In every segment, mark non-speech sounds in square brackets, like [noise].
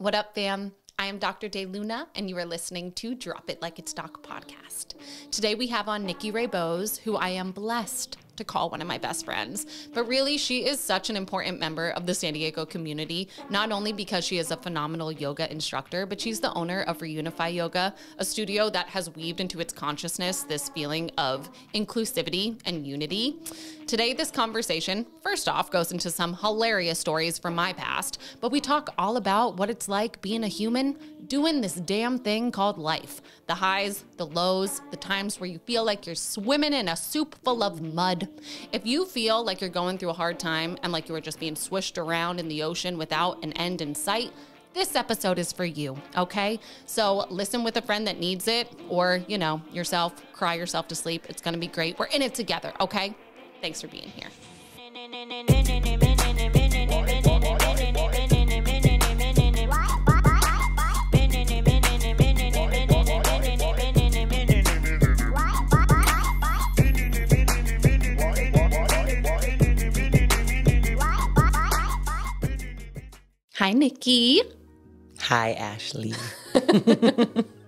What up, fam? I am Dr. De Luna, and you are listening to Drop It Like It's Doc podcast. Today we have on Nikki Rae Bose, who I am blessed to call one of my best friends. But really, she is such an important member of the San Diego community, not only because she is a phenomenal yoga instructor, but she's the owner of Reunify Yoga, a studio that has weaved into its consciousness this feeling of inclusivity and unity. Today, this conversation, first off, goes into some hilarious stories from my past, but we talk all about what it's like being a human doing this damn thing called life the highs, the lows, the times where you feel like you're swimming in a soup full of mud. If you feel like you're going through a hard time and like you were just being swished around in the ocean without an end in sight, this episode is for you, okay? So listen with a friend that needs it, or, you know, yourself, cry yourself to sleep. It's gonna be great. We're in it together, okay? Thanks for being here. [laughs] Hi, Nikki. Hi, Ashley. [laughs]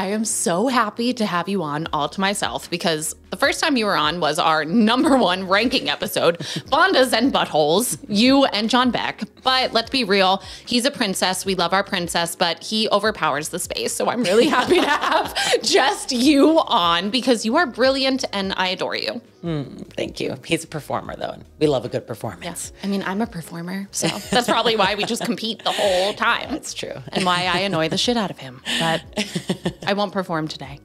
I am so happy to have you on all to myself because the first time you were on was our number one ranking episode, Bandhas and Buttholes, you and John Beck. But let's be real, he's a princess. We love our princess, but he overpowers the space. So I'm really happy to have just you on because you are brilliant and I adore you. Mm, thank you. He's a performer, though. And we love a good performance. Yes. I mean, I'm a performer, so that's probably why we just compete the whole time. [laughs] That's true. And why I annoy the shit out of him. But [laughs] I won't perform today.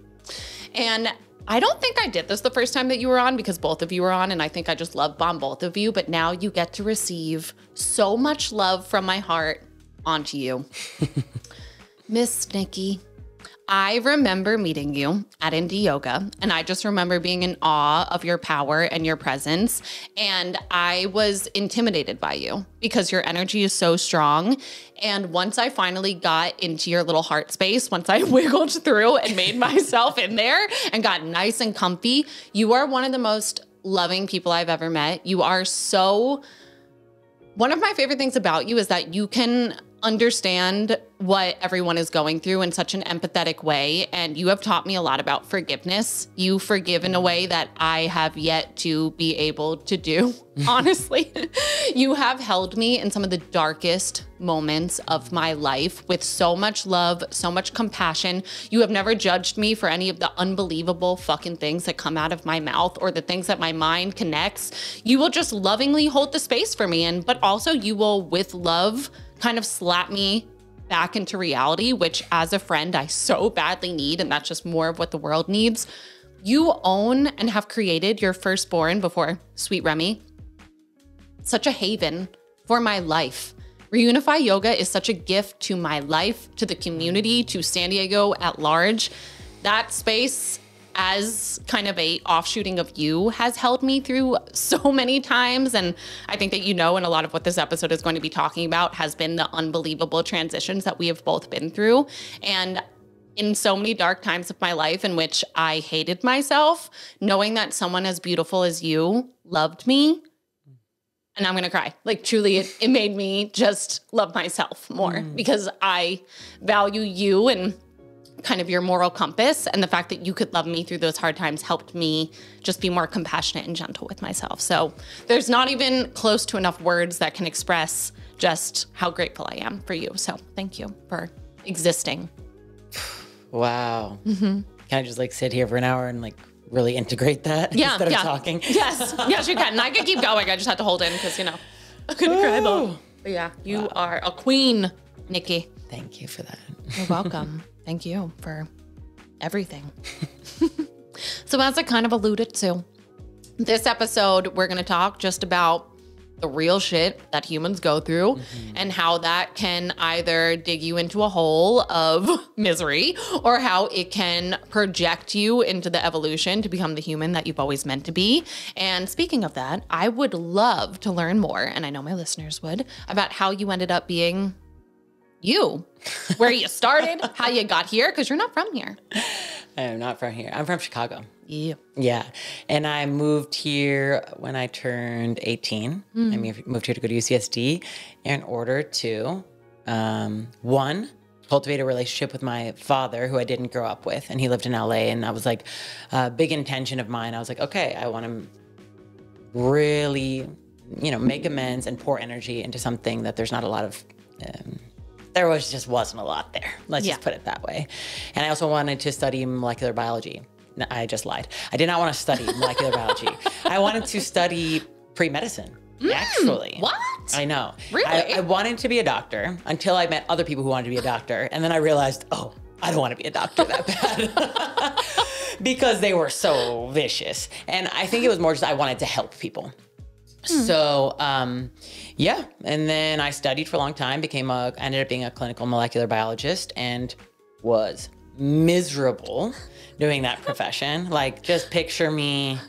And I don't think I did this the first time that you were on because both of you were on, and I think I just love bomb both of you. But now you get to receive so much love from my heart onto you. [laughs] Miss Nikki, I remember meeting you at Indie Yoga, and I just remember being in awe of your power and your presence. And I was intimidated by you because your energy is so strong. And once I finally got into your little heart space, once I [laughs] wiggled through and made myself in there and got nice and comfy, you are one of the most loving people I've ever met. You are so. One of my favorite things about you is that you can understand what everyone is going through in such an empathetic way. And you have taught me a lot about forgiveness. You forgive in a way that I have yet to be able to do, [laughs] honestly. you have held me in some of the darkest moments of my life with so much love, so much compassion. You have never judged me for any of the unbelievable fucking things that come out of my mouth or the things that my mind connects. You will just lovingly hold the space for me. And, but also you will, with love, kind of slap me back into reality, which as a friend, I so badly need. And that's just more of what the world needs. You own and have created your firstborn before Sweet Remy, such a haven for my life. Reunify Yoga is such a gift to my life, to the community, to San Diego at large. That space as kind of a offshooting of you has held me through [laughs] so many times and i think that you know and a lot of what this episode is going to be talking about has been the unbelievable transitions that we have both been through and in so many dark times of my life in which i hated myself knowing that someone as beautiful as you loved me and I'm gonna cry. Like truly, it, it made me just love myself more mm. because I value you and kind of your moral compass and the fact that you could love me through those hard times helped me just be more compassionate and gentle with myself. So there's not even close to enough words that can express just how grateful I am for you. So thank you for existing. [sighs] Wow. Mm-hmm. Can I just like sit here for an hour and like really integrate that [laughs] yeah, instead yeah. of talking? [laughs] Yes, yes, you can. And I could keep going. I just had to hold in because you know I couldn't cry though. But yeah, you wow. are a queen, Nikki. Thank you for that. You're welcome. [laughs] Thank you for everything. [laughs] so, as I kind of alluded to, this episode, we're going to talk just about the real shit that humans go through mm-hmm. and how that can either dig you into a hole of [laughs] misery or how it can project you into the evolution to become the human that you've always meant to be. And speaking of that, I would love to learn more, and I know my listeners would, about how you ended up being you, where you [laughs] started, how you got here, because you're not from here. I am not from here. I'm from Chicago. Yeah. Yeah. And I moved here when I turned 18. Mm. I moved here to go to UCSD in order to Um, one, cultivate a relationship with my father, who I didn't grow up with, and he lived in LA. And I was like, a big intention of mine. I was like, okay, I want to really, you know, make amends and pour energy into something that there's not a lot of. Um, there was just wasn't a lot there. Let's Yeah. just put it that way. And I also wanted to study molecular biology. No, I just lied. I did not want to study [laughs] molecular biology. I wanted to study pre medicine. Mm, actually, what? I know. Really? I, I wanted to be a doctor until I met other people who wanted to be a doctor, and then I realized, oh, I don't want to be a doctor that [laughs] bad [laughs] because they were so vicious. And I think it was more just I wanted to help people. So, um, yeah, and then I studied for a long time, became a, ended up being a clinical molecular biologist, and was miserable doing that [laughs] profession. Like, just picture me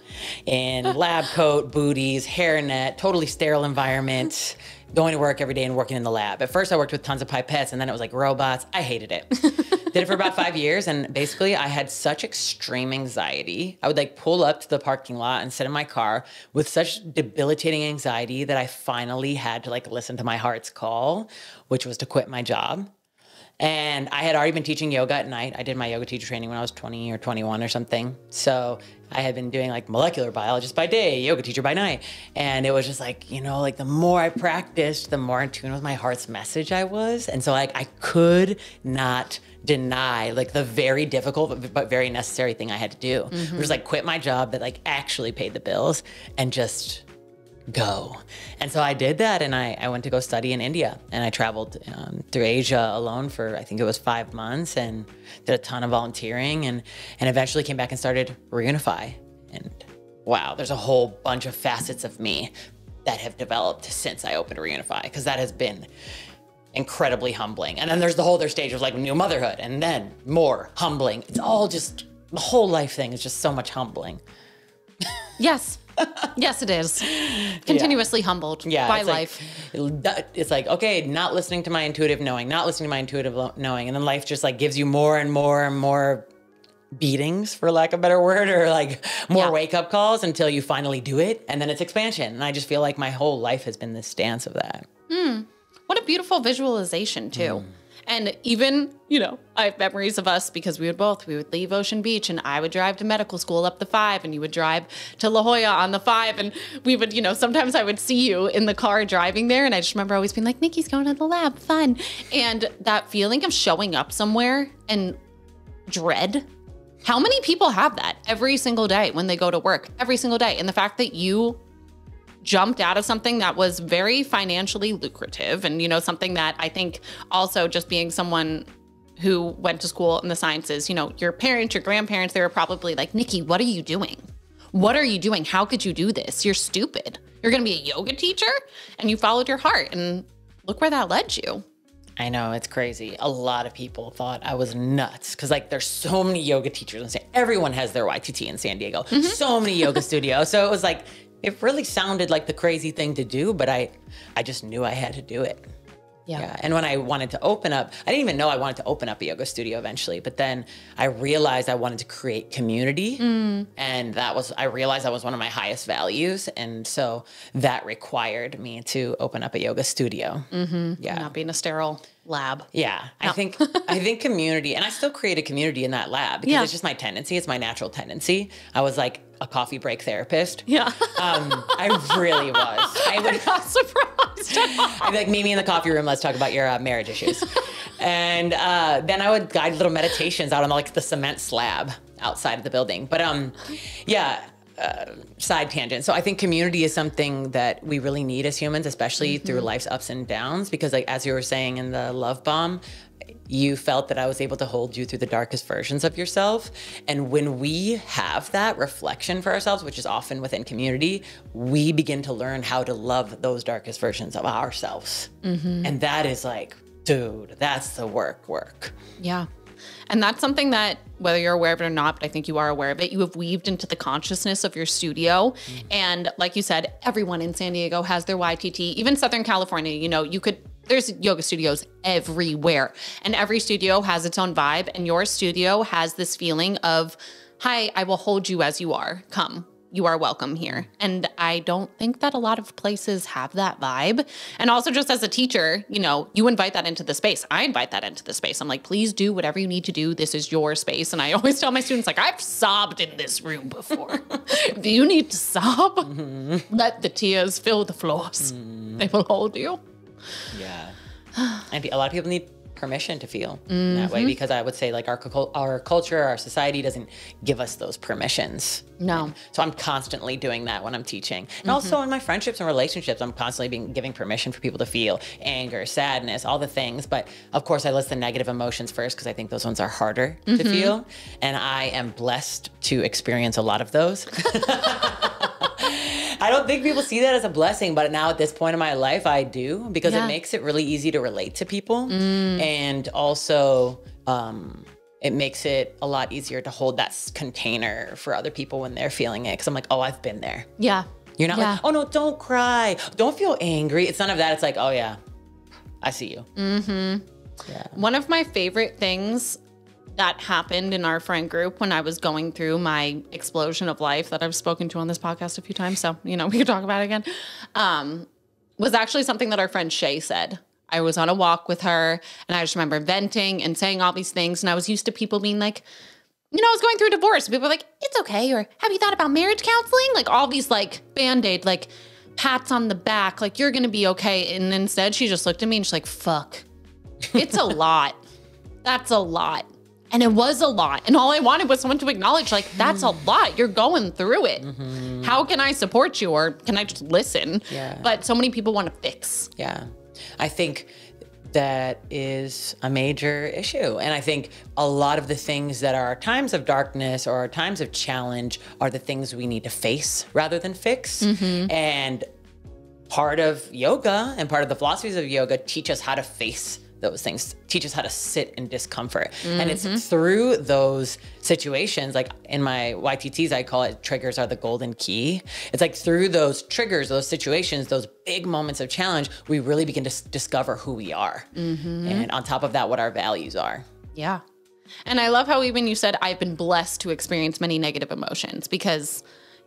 in lab coat, booties, hairnet, totally sterile environment, going to work every day and working in the lab. At first, I worked with tons of pipettes, and then it was like robots. I hated it. [laughs] Did it for about five years, and basically, I had such extreme anxiety. I would like pull up to the parking lot and sit in my car with such debilitating anxiety that I finally had to like listen to my heart's call, which was to quit my job. And I had already been teaching yoga at night. I did my yoga teacher training when I was 20 or 21 or something. So I had been doing like molecular biologist by day, yoga teacher by night. And it was just like, you know, like the more I practiced, the more in tune with my heart's message I was. And so like I could not deny like the very difficult but- very necessary thing I had to do. Mm-hmm. Which was like quit my job that like actually paid the bills and just go. And so I did that and I, I went to go study in India and I traveled um, through Asia alone for I think it was five months and did a ton of volunteering and, and eventually came back and started Reunify. And wow, there's a whole bunch of facets of me that have developed since I opened Reunify because that has been incredibly humbling. And then there's the whole other stage of like new motherhood and then more humbling. It's all just the whole life thing is just so much humbling. Yes. Yes, it is. [laughs] Continuously humbled yeah, by it's life. Like, it's like okay, not listening to my intuitive knowing, not listening to my intuitive knowing, and then life just like gives you more and more and more beatings, for lack of a better word, or like more Yeah. wake up calls until you finally do it, and then it's expansion. And I just feel like my whole life has been this dance of that. What a beautiful visualization, too. Mm. And even, you know, I have memories of us because we would both, we would leave Ocean Beach and I would drive to medical school up the five and you would drive to La Jolla on the five. And we would, you know, sometimes I would see you in the car driving there. And I just remember always being like, Nikki's going to the lab, fun. And that feeling of showing up somewhere and dread. How many people have that every single day when they go to work? Every single day. And the fact that you jumped out of something that was very financially lucrative and you know something that i think also just being someone who went to school in the sciences you know your parents your grandparents they were probably like nikki what are you doing what are you doing how could you do this you're stupid you're going to be a yoga teacher and you followed your heart and look where that led you I know it's crazy. A lot of people thought I was nuts because like there's so many yoga teachers in San. Everyone has their YTT in San Diego. Mm-hmm. So many yoga [laughs] studios. So it was like it really sounded like the crazy thing to do, but I I just knew I had to do it. Yeah. And when I wanted to open up, I didn't even know I wanted to open up a yoga studio eventually, but then I realized I wanted to create community. And that was, I realized that was one of my highest values. And so that required me to open up a yoga studio. Mm-hmm. Yeah. not being a sterile lab Yeah, I think [laughs] I think community, and I still create a community in that lab because Yeah. it's just my tendency. It's my natural tendency. I was like a coffee break therapist. yeah Um, I really was. [laughs] I would not surprised I'd be like, meet me in the coffee room. Let's talk about your uh, marriage issues. [laughs] and uh, then I would guide little meditations out on like the cement slab outside of the building. But um, yeah. Uh, side tangent. So I think community is something that we really need as humans, especially through life's ups and downs. Because like as you were saying in the love bomb, you felt that I was able to hold you through the darkest versions of yourself. And when we have that reflection for ourselves, which is often within community, we begin to learn how to love those darkest versions of ourselves. Mm-hmm. And that is like, dude, that's the work, work. Yeah. And that's something that, whether you're aware of it or not, but I think you are aware of it, you have weaved into the consciousness of your studio. Mm-hmm. And like you said, everyone in San Diego has their YTT, even Southern California, you know, you could, there's yoga studios everywhere, and every studio has its own vibe. And your studio has this feeling of, hi, I will hold you as you are. Come. you are welcome here. And I don't think that a lot of places have that vibe. And also, just as a teacher, you know, you invite that into the space. I invite that into the space. I'm like, please do whatever you need to do. This is your space. And I [laughs] always tell my students, like, I've sobbed in this room before. [laughs] do you need to sob? Mm-hmm. Let the tears fill the floors, mm. they will hold you. Yeah. [sighs] And a lot of people need permission to feel mm-hmm. that way mm-hmm. because I would say like our our culture, our society doesn't give us those permissions. No. And so I'm constantly doing that when I'm teaching. And mm-hmm. also in my friendships and relationships, I'm constantly being giving permission for people to feel anger, sadness, all the things. But of course, I list the negative emotions first because I think those ones are harder mm-hmm. to feel. And I am blessed to experience a lot of those. [laughs] I don't think people see that as a blessing, but now at this point in my life, I do because yeah. it makes it really easy to relate to people. Mm. And also, um, it makes it a lot easier to hold that container for other people when they're feeling it. Cause I'm like, oh, I've been there. Yeah. You're not yeah. like, oh no, don't cry. Don't feel angry. It's none of that. It's like, oh yeah, I see you. Mm-hmm. Yeah. One of my favorite things that happened in our friend group when I was going through my explosion of life that I've spoken to on this podcast a few times. So, you know, [laughs] we could talk about it again. Um, was actually something that our friend Shay said. I was on a walk with her and I just remember venting and saying all these things. And I was used to people being like, you know, I was going through a divorce. People were like, it's okay. Or have you thought about marriage counseling? Like all these like band aid, like pats on the back, like you're going to be okay. And instead, she just looked at me and she's like, fuck, it's a [laughs] lot. That's a lot. And it was a lot. And all I wanted was someone to acknowledge, like, that's a lot. You're going through it. Mm-hmm. How can I support you? Or can I just listen? Yeah. But so many people want to fix. Yeah. I think that is a major issue. And I think a lot of the things that are times of darkness or times of challenge are the things we need to face rather than fix. Mm-hmm. And part of yoga and part of the philosophies of yoga teach us how to face those things teach us how to sit in discomfort mm-hmm. and it's mm-hmm. through those situations like in my ytts i call it triggers are the golden key it's like through those triggers those situations those big moments of challenge we really begin to s- discover who we are mm-hmm. and on top of that what our values are yeah and i love how even you said i've been blessed to experience many negative emotions because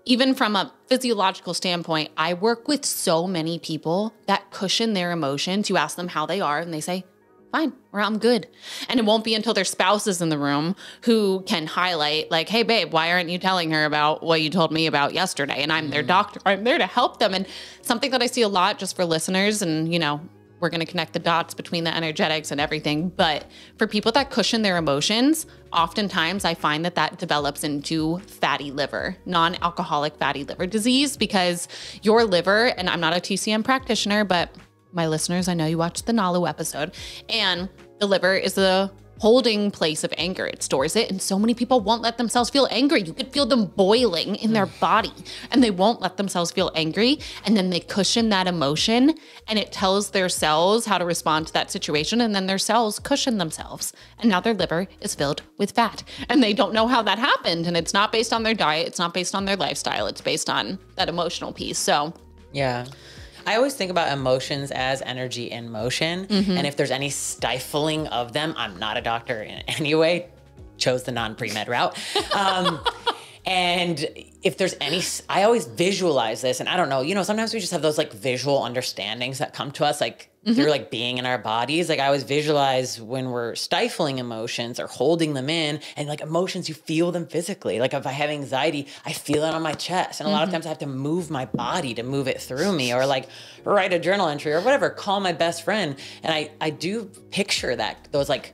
even from a physiological standpoint, I work with so many people that cushion their emotions. You ask them how they are, and they say, fine, or I'm good. And it won't be until their spouse is in the room who can highlight, like, hey, babe, why aren't you telling her about what you told me about yesterday? And I'm mm their doctor. I'm there to help them. And something that I see a lot just for listeners, and, you know, we're going to connect the dots between the energetics and everything. But for people that cushion their emotions, oftentimes I find that that develops into fatty liver, non alcoholic fatty liver disease, because your liver, and I'm not a TCM practitioner, but my listeners, I know you watched the Nalu episode, and the liver is the holding place of anger. It stores it, and so many people won't let themselves feel angry. You could feel them boiling in their mm. body, and they won't let themselves feel angry. And then they cushion that emotion, and it tells their cells how to respond to that situation. And then their cells cushion themselves, and now their liver is filled with fat, and they don't know how that happened. And it's not based on their diet, it's not based on their lifestyle, it's based on that emotional piece. So, yeah. I always think about emotions as energy in motion. Mm-hmm. And if there's any stifling of them, I'm not a doctor in [laughs] any way, chose the non pre med route. [laughs] Um, and if there's any, I always visualize this, and I don't know, you know, sometimes we just have those like visual understandings that come to us, like mm-hmm. through like being in our bodies. Like I always visualize when we're stifling emotions or holding them in, and like emotions, you feel them physically. Like if I have anxiety, I feel it on my chest, and a mm-hmm. lot of mm-hmm. times I have to move my body to move it through me, or like write a journal entry or whatever. Call my best friend, and I I do picture that those like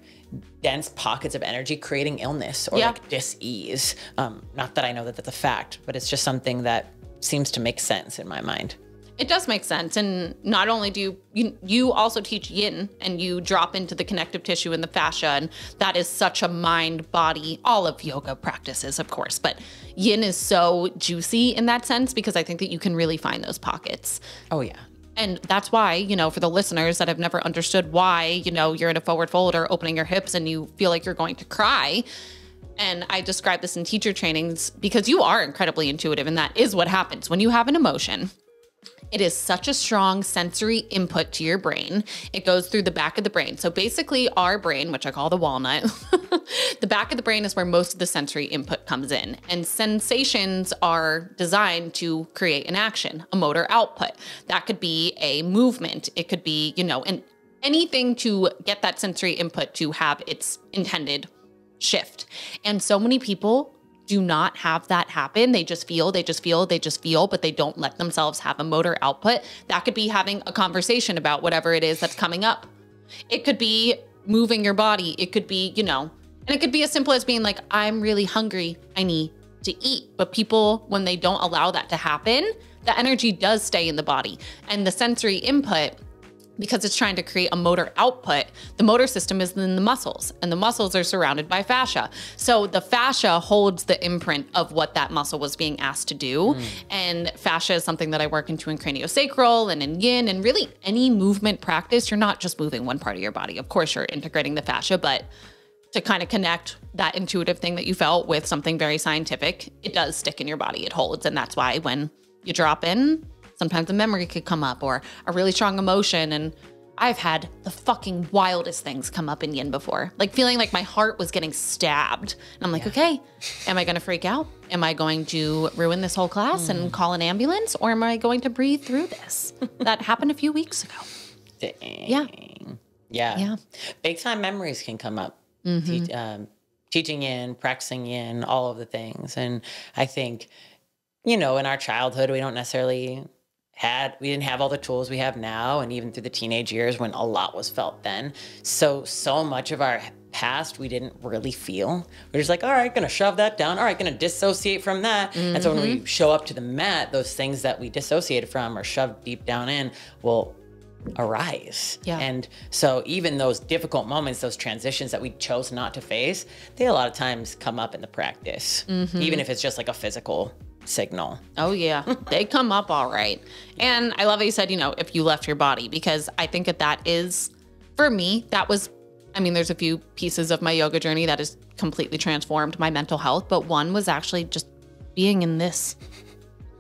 dense pockets of energy creating illness or yeah. like dis-ease. Um, not that i know that that's a fact but it's just something that seems to make sense in my mind. It does make sense and not only do you, you you also teach yin and you drop into the connective tissue and the fascia and that is such a mind body. All of yoga practices of course but yin is so juicy in that sense because i think that you can really find those pockets. Oh yeah and that's why, you know, for the listeners that have never understood why, you know, you're in a forward fold or opening your hips and you feel like you're going to cry. And I describe this in teacher trainings because you are incredibly intuitive, and that is what happens when you have an emotion. It is such a strong sensory input to your brain. It goes through the back of the brain. So basically, our brain, which I call the walnut, [laughs] the back of the brain is where most of the sensory input comes in. And sensations are designed to create an action, a motor output. That could be a movement, it could be, you know, an anything to get that sensory input to have its intended shift. And so many people do not have that happen. They just feel, they just feel, they just feel, but they don't let themselves have a motor output. That could be having a conversation about whatever it is that's coming up. It could be moving your body. It could be, you know, and it could be as simple as being like, I'm really hungry. I need to eat. But people, when they don't allow that to happen, the energy does stay in the body. And the sensory input because it's trying to create a motor output, the motor system is in the muscles, and the muscles are surrounded by fascia. So the fascia holds the imprint of what that muscle was being asked to do. Mm. And fascia is something that I work into in craniosacral and in yin, and really any movement practice. You're not just moving one part of your body. Of course, you're integrating the fascia, but to kind of connect that intuitive thing that you felt with something very scientific, it does stick in your body. It holds. And that's why when you drop in, Sometimes a memory could come up or a really strong emotion. And I've had the fucking wildest things come up in yin before, like feeling like my heart was getting stabbed. And I'm like, yeah. okay, am I going to freak out? Am I going to ruin this whole class mm. and call an ambulance? Or am I going to breathe through this? that happened a few weeks ago. Dang. Yeah. Yeah. Yeah. Big time memories can come up. Mm-hmm. Te- um, teaching yin, practicing yin, all of the things. And I think, you know, in our childhood, we don't necessarily had we didn't have all the tools we have now and even through the teenage years when a lot was felt then so so much of our past we didn't really feel we're just like all right gonna shove that down all right gonna dissociate from that mm-hmm. and so when we mm-hmm. show up to the mat those things that we dissociated from or shoved deep down in will arise yeah and so even those difficult moments those transitions that we chose not to face they a lot of times come up in the practice mm-hmm. even if it's just like a physical signal. Oh, yeah. [laughs] they come up all right. And I love that you said, you know, if you left your body, because I think that that is, for me, that was, I mean, there's a few pieces of my yoga journey that has completely transformed my mental health, but one was actually just being in this.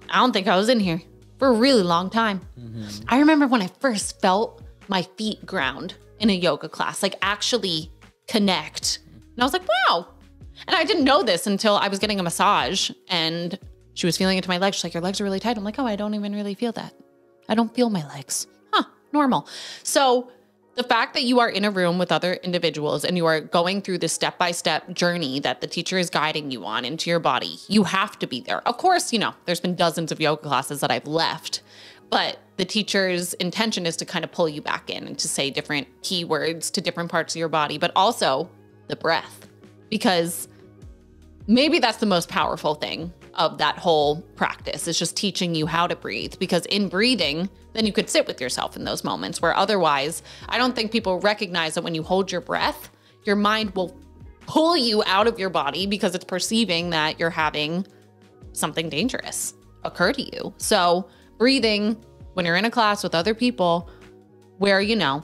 I don't think I was in here for a really long time. Mm-hmm. I remember when I first felt my feet ground in a yoga class, like actually connect. And I was like, wow. And I didn't know this until I was getting a massage and she was feeling into my legs. She's like, Your legs are really tight. I'm like, Oh, I don't even really feel that. I don't feel my legs. Huh, normal. So, the fact that you are in a room with other individuals and you are going through this step by step journey that the teacher is guiding you on into your body, you have to be there. Of course, you know, there's been dozens of yoga classes that I've left, but the teacher's intention is to kind of pull you back in and to say different keywords to different parts of your body, but also the breath, because maybe that's the most powerful thing of that whole practice is just teaching you how to breathe because in breathing then you could sit with yourself in those moments where otherwise i don't think people recognize that when you hold your breath your mind will pull you out of your body because it's perceiving that you're having something dangerous occur to you so breathing when you're in a class with other people where you know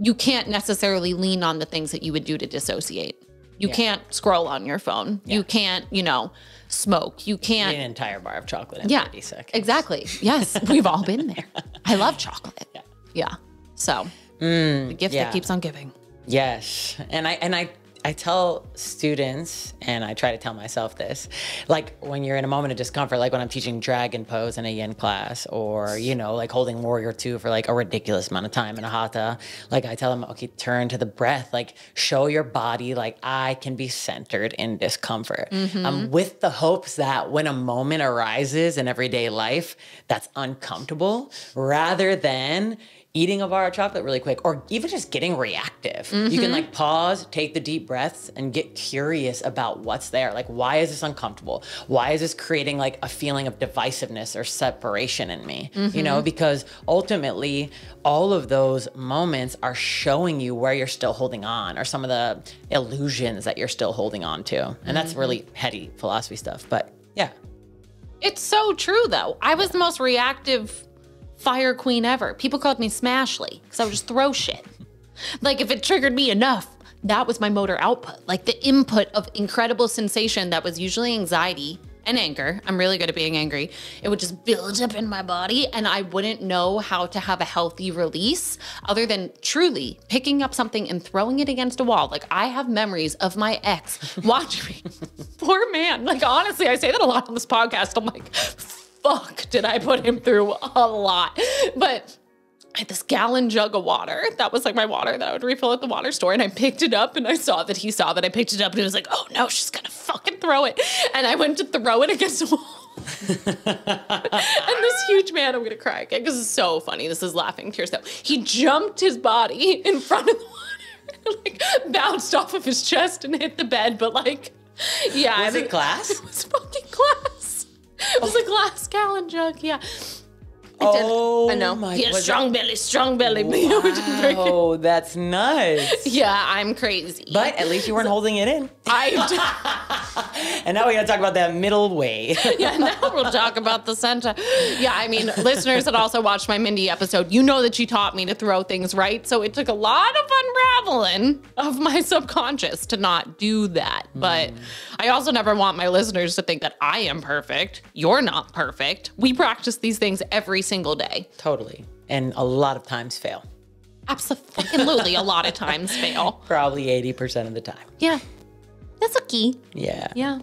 you can't necessarily lean on the things that you would do to dissociate you yeah. can't scroll on your phone. Yeah. You can't, you know, smoke. You can't. An entire bar of chocolate in yeah, 30 seconds. Exactly. Yes. We've all been there. I love chocolate. [laughs] Yeah. Yeah. So mm, the gift yeah. that keeps on giving. Yes. And I, and I, I tell students, and I try to tell myself this, like when you're in a moment of discomfort, like when I'm teaching dragon pose in a yin class, or you know, like holding warrior two for like a ridiculous amount of time in a hatha, like I tell them, okay, turn to the breath, like show your body, like I can be centered in discomfort, mm-hmm. um, with the hopes that when a moment arises in everyday life that's uncomfortable, rather than eating a bar of chocolate really quick or even just getting reactive. Mm-hmm. You can like pause, take the deep breaths and get curious about what's there. Like why is this uncomfortable? Why is this creating like a feeling of divisiveness or separation in me? Mm-hmm. You know, mm-hmm. because ultimately all of those moments are showing you where you're still holding on or some of the illusions that you're still holding on to. And mm-hmm. that's really heady philosophy stuff, but yeah. It's so true though. I was the most reactive fire queen ever. People called me Smashly because I would just throw shit. Like if it triggered me enough, that was my motor output. Like the input of incredible sensation that was usually anxiety and anger. I'm really good at being angry. It would just build up in my body, and I wouldn't know how to have a healthy release other than truly picking up something and throwing it against a wall. Like, I have memories of my ex [laughs] watching me. Poor man. Like, honestly, I say that a lot on this podcast. I'm like, fuck, did I put him through a lot? But I had this gallon jug of water. That was like my water that I would refill at the water store. And I picked it up and I saw that he saw that I picked it up and he was like, oh no, she's gonna fucking throw it. And I went to throw it against the wall. [laughs] and this huge man, I'm gonna cry again because it's so funny. This is laughing tears though. He jumped his body in front of the water, [laughs] like bounced off of his chest and hit the bed. But like, yeah, Was I it mean, glass? [laughs] It was fucking glass. It was a glass gallon jug. Yeah. Oh I know. my- He had was strong belly, strong belly. [laughs] Oh, that's nuts. [laughs] yeah, I'm crazy. But at least you weren't holding it in. I [laughs] And now we gotta talk about that middle way. yeah, now we'll talk about the center. Yeah, I mean, listeners that also watched my Mindy episode, you know that she taught me to throw things right. So it took a lot of unraveling of my subconscious to not do that. Mm. But I also never want my listeners to think that I am perfect. You're not perfect. We practice these things every single day. totally. And a lot of times fail. Absolutely, a lot of [laughs] times fail. Probably 80% of the time. Yeah, that's a key. Yeah. Yeah.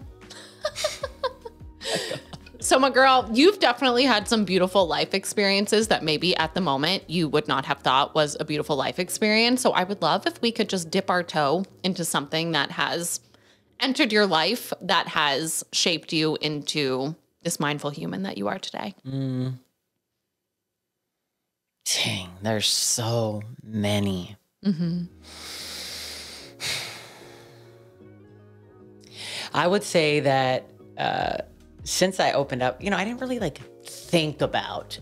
[laughs] so, my girl, you've definitely had some beautiful life experiences that maybe at the moment you would not have thought was a beautiful life experience. So, I would love if we could just dip our toe into something that has entered your life that has shaped you into this mindful human that you are today. Mm. Dang, there's so many. I would say that uh, since I opened up, you know, I didn't really like think about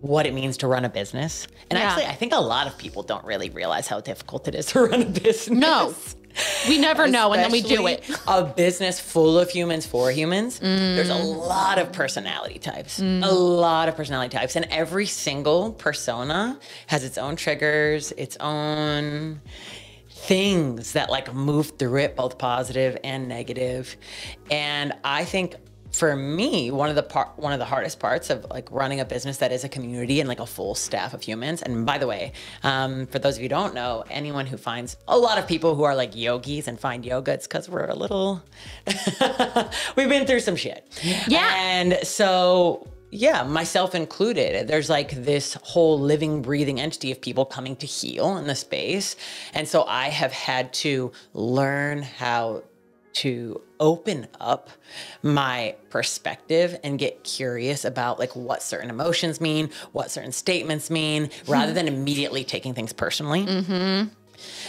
what it means to run a business. And Yeah. actually, I think a lot of people don't really realize how difficult it is to run a business. No, [laughs] we never know, and then we do it. A business full of humans for humans. There's a lot of personality types. A lot of personality types. And every single persona has its own triggers, its own things that like move through it, both positive and negative. And I think for me, one of the part, one of the hardest parts of like running a business that is a community and like a full staff of humans. And by the way, um, for those of you who don't know, anyone who finds a lot of people who are like yogis and find yoga, it's because we're a little, [laughs] we've been through some shit. Yeah. And so yeah, myself included. There's like this whole living, breathing entity of people coming to heal in the space. And so I have had to learn how to open up my perspective and get curious about like what certain emotions mean, what certain statements mean, [laughs] rather than immediately taking things personally. Mm-hmm.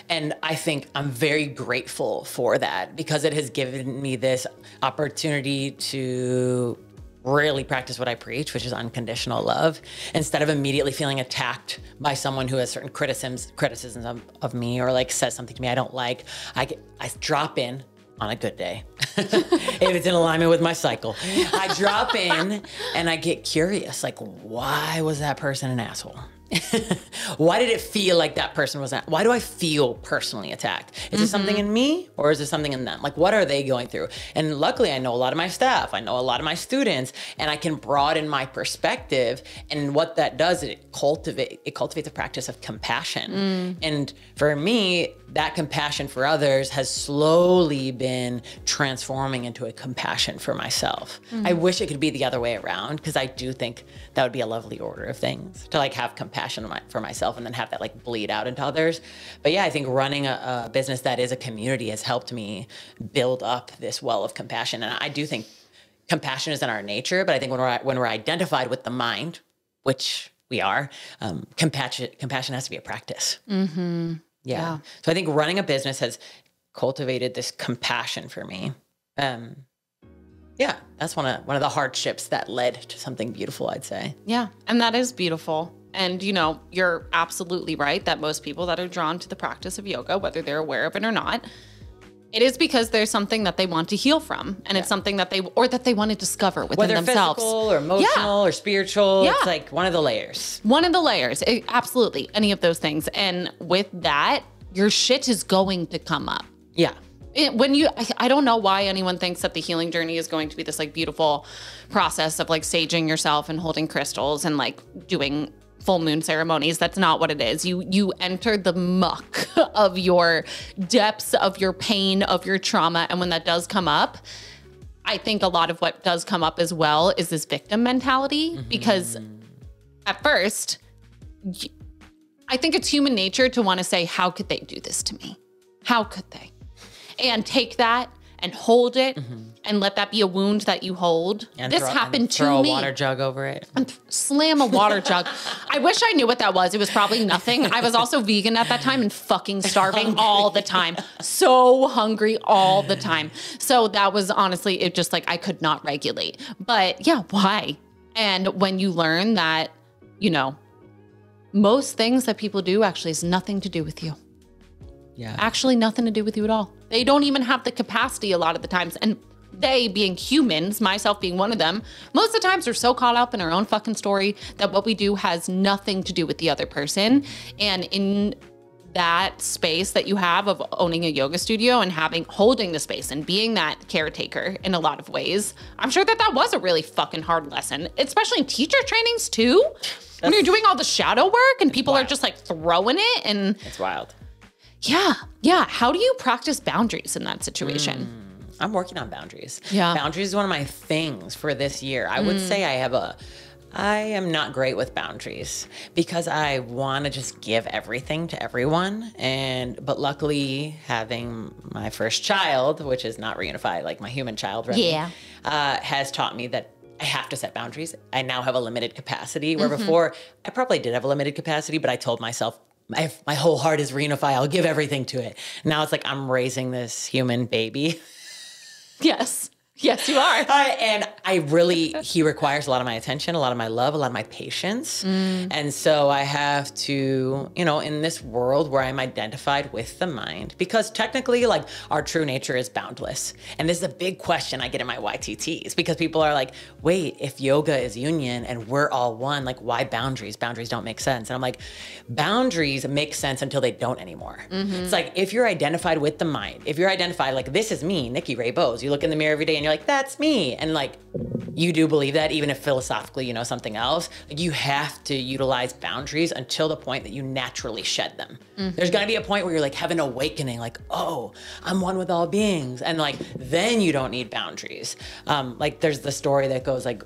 And I think I'm very grateful for that because it has given me this opportunity to really practice what I preach, which is unconditional love, instead of immediately feeling attacked by someone who has certain criticisms criticisms of, of me or like says something to me I don't like. I get, I drop in on a good day. [laughs] if it's in alignment with my cycle, I drop in and I get curious like why was that person an asshole? [laughs] why did it feel like that person was at, why do i feel personally attacked? Is it something mm-hmm. in me or is it something in them? Like what are they going through? And luckily i know a lot of my staff i know a lot of my students and i can broaden my perspective. And what that does it cultivate it cultivates a practice of compassion. Mm. And for me that compassion for others has slowly been transforming into a compassion for myself. I wish it could be the other way around because I do think that would be a lovely order of things to like have compassion for myself and then have that like bleed out into others. But yeah, I think running a, a business that is a community has helped me build up this well of compassion. And I do think compassion is in our nature, but I think when we're when we're identified with the mind, which we are, um, compassion compassion has to be a practice. Yeah. Yeah. So I think running a business has cultivated this compassion for me. Um, yeah, that's one of one of the hardships that led to something beautiful. I'd say. Yeah, and that is beautiful. And you know, you're absolutely right that most people that are drawn to the practice of yoga, whether they're aware of it or not, it is because there's something that they want to heal from, and it's something that they or that they want to discover within Whether themselves. physical or emotional or spiritual, Yeah. it's like one of the layers. One of the layers, it- absolutely, any of those things. And with that, your shit is going to come up. Yeah. it, when you I, I don't know why anyone thinks that the healing journey is going to be this like beautiful process of like saging yourself and holding crystals and like doing full moon ceremonies. That's not what it is. You you enter the muck [laughs] of your depths of your pain of your trauma. And when that does come up i think a lot of what does come up as well is this victim mentality mm-hmm. because at first I think it's human nature to want to say how could they do this to me? How could they? And take that and hold it mm-hmm. and let that be a wound that you hold. And this throw- and happened to throw me. a water jug over it. Slam a water jug. I wish I knew what that was. It was probably nothing. I was also vegan at that time and fucking [laughs] starving all the time. So hungry all the time. So that was honestly, it just like I could not regulate. But yeah, why? And when you learn that, you know, most things that people do actually has nothing to do with you Yeah. actually nothing to do with you at all. They don't even have the capacity a lot of the times. And they being humans, myself being one of them, most of the times we're so caught up in our own fucking story that what we do has nothing to do with the other person. And in that space that you have of owning a yoga studio and having holding the space and being that caretaker in a lot of ways, I'm sure that that was a really fucking hard lesson, especially in teacher trainings too. when you're doing all the shadow work and people are just like throwing it and It's wild. Yeah. Yeah. How do you practice boundaries in that situation? Hmm. I'm working on boundaries. Yeah. Boundaries is one of my things for this year. I would hmm. say I have a I am not great with boundaries because I want to just give everything to everyone and but luckily having my first child, which is not reunified like my human child, Yeah. uh, has taught me that I have to set boundaries. I now have a limited capacity where mm-hmm. before I probably did have a limited capacity, but I told myself my, my whole heart is reunify. I'll give everything to it. Now it's like I'm raising this human baby. [laughs] Yes. Yes, you are. [laughs] I, and I really, he requires a lot of my attention, a lot of my love, a lot of my patience. Mm. And so I have to, you know, in this world where I'm identified with the mind, because technically, like, our true nature is boundless. And this is a big question I get in my YTTs because people are like, wait, if yoga is union and we're all one, like, why boundaries? Boundaries don't make sense. And I'm like, boundaries make sense until they don't anymore. Mm-hmm. It's like, if you're identified with the mind, if you're identified, like, this is me, Nikki Rae Bose, you look in the mirror every day and you're like, that's me. And like, you do believe that, even if philosophically you know something else, like you have to utilize boundaries until the point that you naturally shed them. There's gonna be a point where you're like have an awakening, like, oh, I'm one with all beings. And like, then you don't need boundaries. Um, like, there's the story that goes like,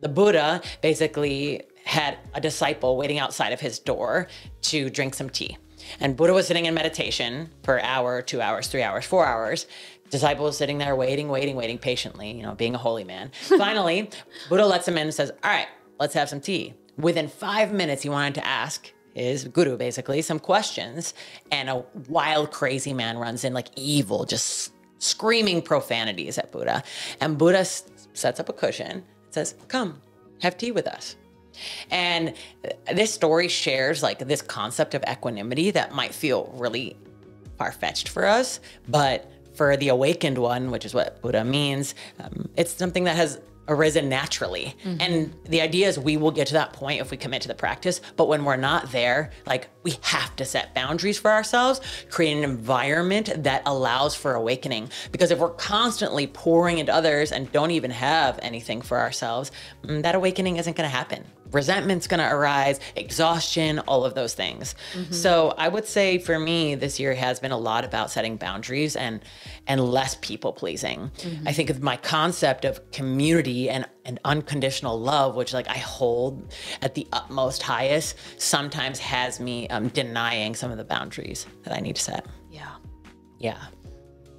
the Buddha basically had a disciple waiting outside of his door to drink some tea. And Buddha was sitting in meditation for an hour, two hours, three hours, four hours. Disciple was sitting there waiting, waiting, waiting patiently, you know, being a holy man. [laughs] Finally, Buddha lets him in and says, All right, let's have some tea. Within five minutes, he wanted to ask his guru basically some questions. And a wild, crazy man runs in, like evil, just screaming profanities at Buddha. And Buddha sets up a cushion, and says, Come, have tea with us. And this story shares like this concept of equanimity that might feel really far fetched for us, but for the awakened one, which is what Buddha means, um, it's something that has arisen naturally. And the idea is we will get to that point if we commit to the practice. But when we're not there, like we have to set boundaries for ourselves, create an environment that allows for awakening. Because if we're constantly pouring into others and don't even have anything for ourselves, mm, that awakening isn't going to happen. Resentment's going to arise, exhaustion, all of those things. So I would say for me, this year has been a lot about setting boundaries and and less people pleasing. I think of my concept of community and and unconditional love, which like I hold at the utmost highest, sometimes has me um, denying some of the boundaries that I need to set. Yeah. Yeah,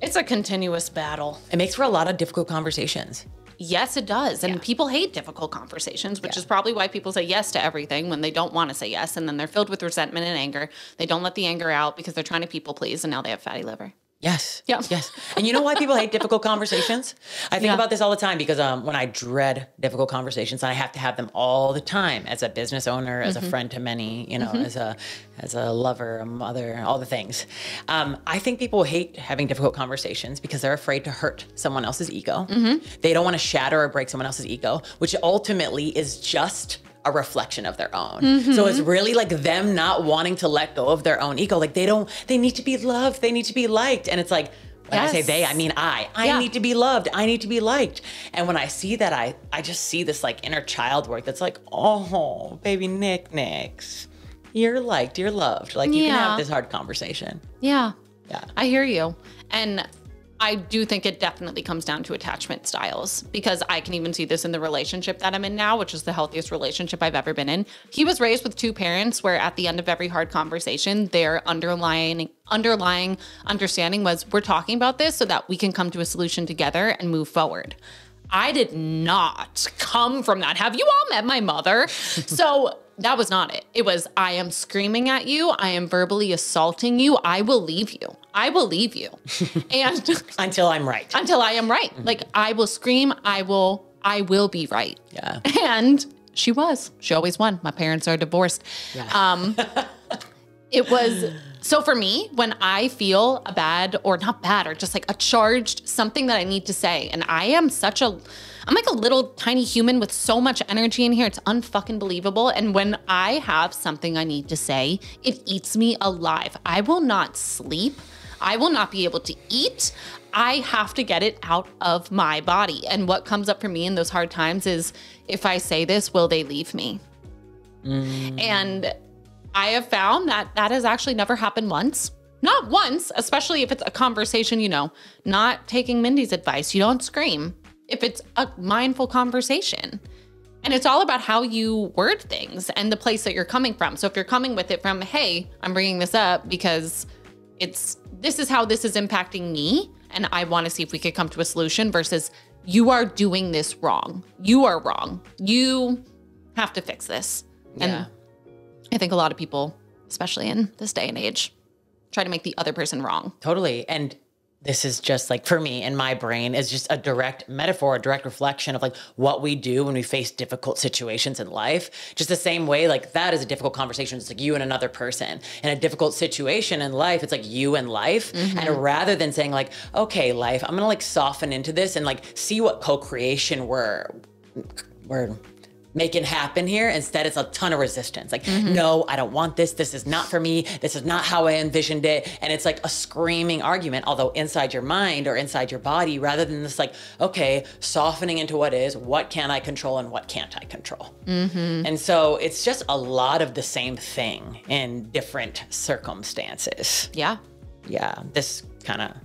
It's a continuous battle. it makes for a lot of difficult conversations. Yes, it does. And people hate difficult conversations, which is probably why people say yes to everything when they don't want to say yes. And then they're filled with resentment and anger. They don't let the anger out because they're trying to people please and now they have fatty liver. Yes. Yeah. Yes. And you know why people hate difficult conversations? I think Yeah. about this all the time because um, when I dread difficult conversations, I have to have them all the time as a business owner, as Mm-hmm. a friend to many, you know, as a as a lover, a mother, all the things. Um, I think people hate having difficult conversations because they're afraid to hurt someone else's ego. Mm-hmm. They don't want to shatter or break someone else's ego, which ultimately is just a reflection of their own. Mm-hmm. So it's really like them not wanting to let go of their own ego. Like they don't, they need to be loved, they need to be liked. And it's like, When I say they, I mean I. I Yeah. need to be loved. I need to be liked. And when I see that, I I just see this like inner child work that's like, oh, baby Nick Nicks. You're liked, you're loved. Like you can have this hard conversation. Yeah. Yeah. I hear you. And I do think it definitely comes down to attachment styles because I can even see this in the relationship that I'm in now, which is the healthiest relationship I've ever been in. He was raised with two parents where at the end of every hard conversation, their underlying underlying understanding was we're talking about this so that we can come to a solution together and move forward. I did not come from that. Have you all met my mother? [laughs] so that was not it. It was I am screaming at you. I am verbally assaulting you. I will leave you. I believe you. [laughs] and [laughs] Until I'm right. until I am right. Like I will scream, I will I will be right. Yeah. And she was. She always won. My parents are divorced. Um [laughs] it was so for me when i feel a bad or not bad or just like a charged something that i need to say and i am such a i'm like a little tiny human with so much energy in here it's unfucking believable and when i have something i need to say it eats me alive i will not sleep i will not be able to eat i have to get it out of my body and what comes up for me in those hard times is if i say this will they leave me mm. and I have found that that has actually never happened once. Not once, especially if it's a conversation, you know, not taking Mindy's advice. You don't scream if it's a mindful conversation. And it's all about how you word things and the place that you're coming from. So if you're coming with it from, hey, I'm bringing this up because it's this is how this is impacting me and I want to see if we could come to a solution versus you are doing this wrong. You are wrong. You have to fix this. Yeah. And I think a lot of people, especially in this day and age, try to make the other person wrong. Totally. And this is just like for me in my brain is just a direct metaphor, a direct reflection of like what we do when we face difficult situations in life. Just the same way, like that is a difficult conversation. It's like you and another person. In a difficult situation in life, it's like you and life. And mm-hmm. rather than saying like, okay, life, I'm gonna like soften into this and like see what co-creation we're we're making happen here. Instead, it's a ton of resistance. Like, mm-hmm. no, I don't want this. This is not for me. This is not how I envisioned it. And it's like a screaming argument, although inside your mind or inside your body, rather than this like, okay, softening into what is, what can I control and what can't I control. Mm-hmm. And so it's just a lot of the same thing in different circumstances. Yeah. Yeah, this kind of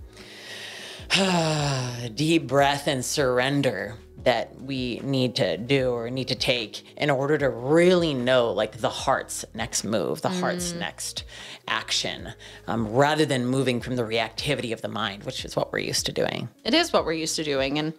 [sighs] deep breath and surrender that we need to do or need to take in order to really know like the heart's next move, the heart's next action, um, rather than moving from the reactivity of the mind, which is what we're used to doing. It is what we're used to doing. And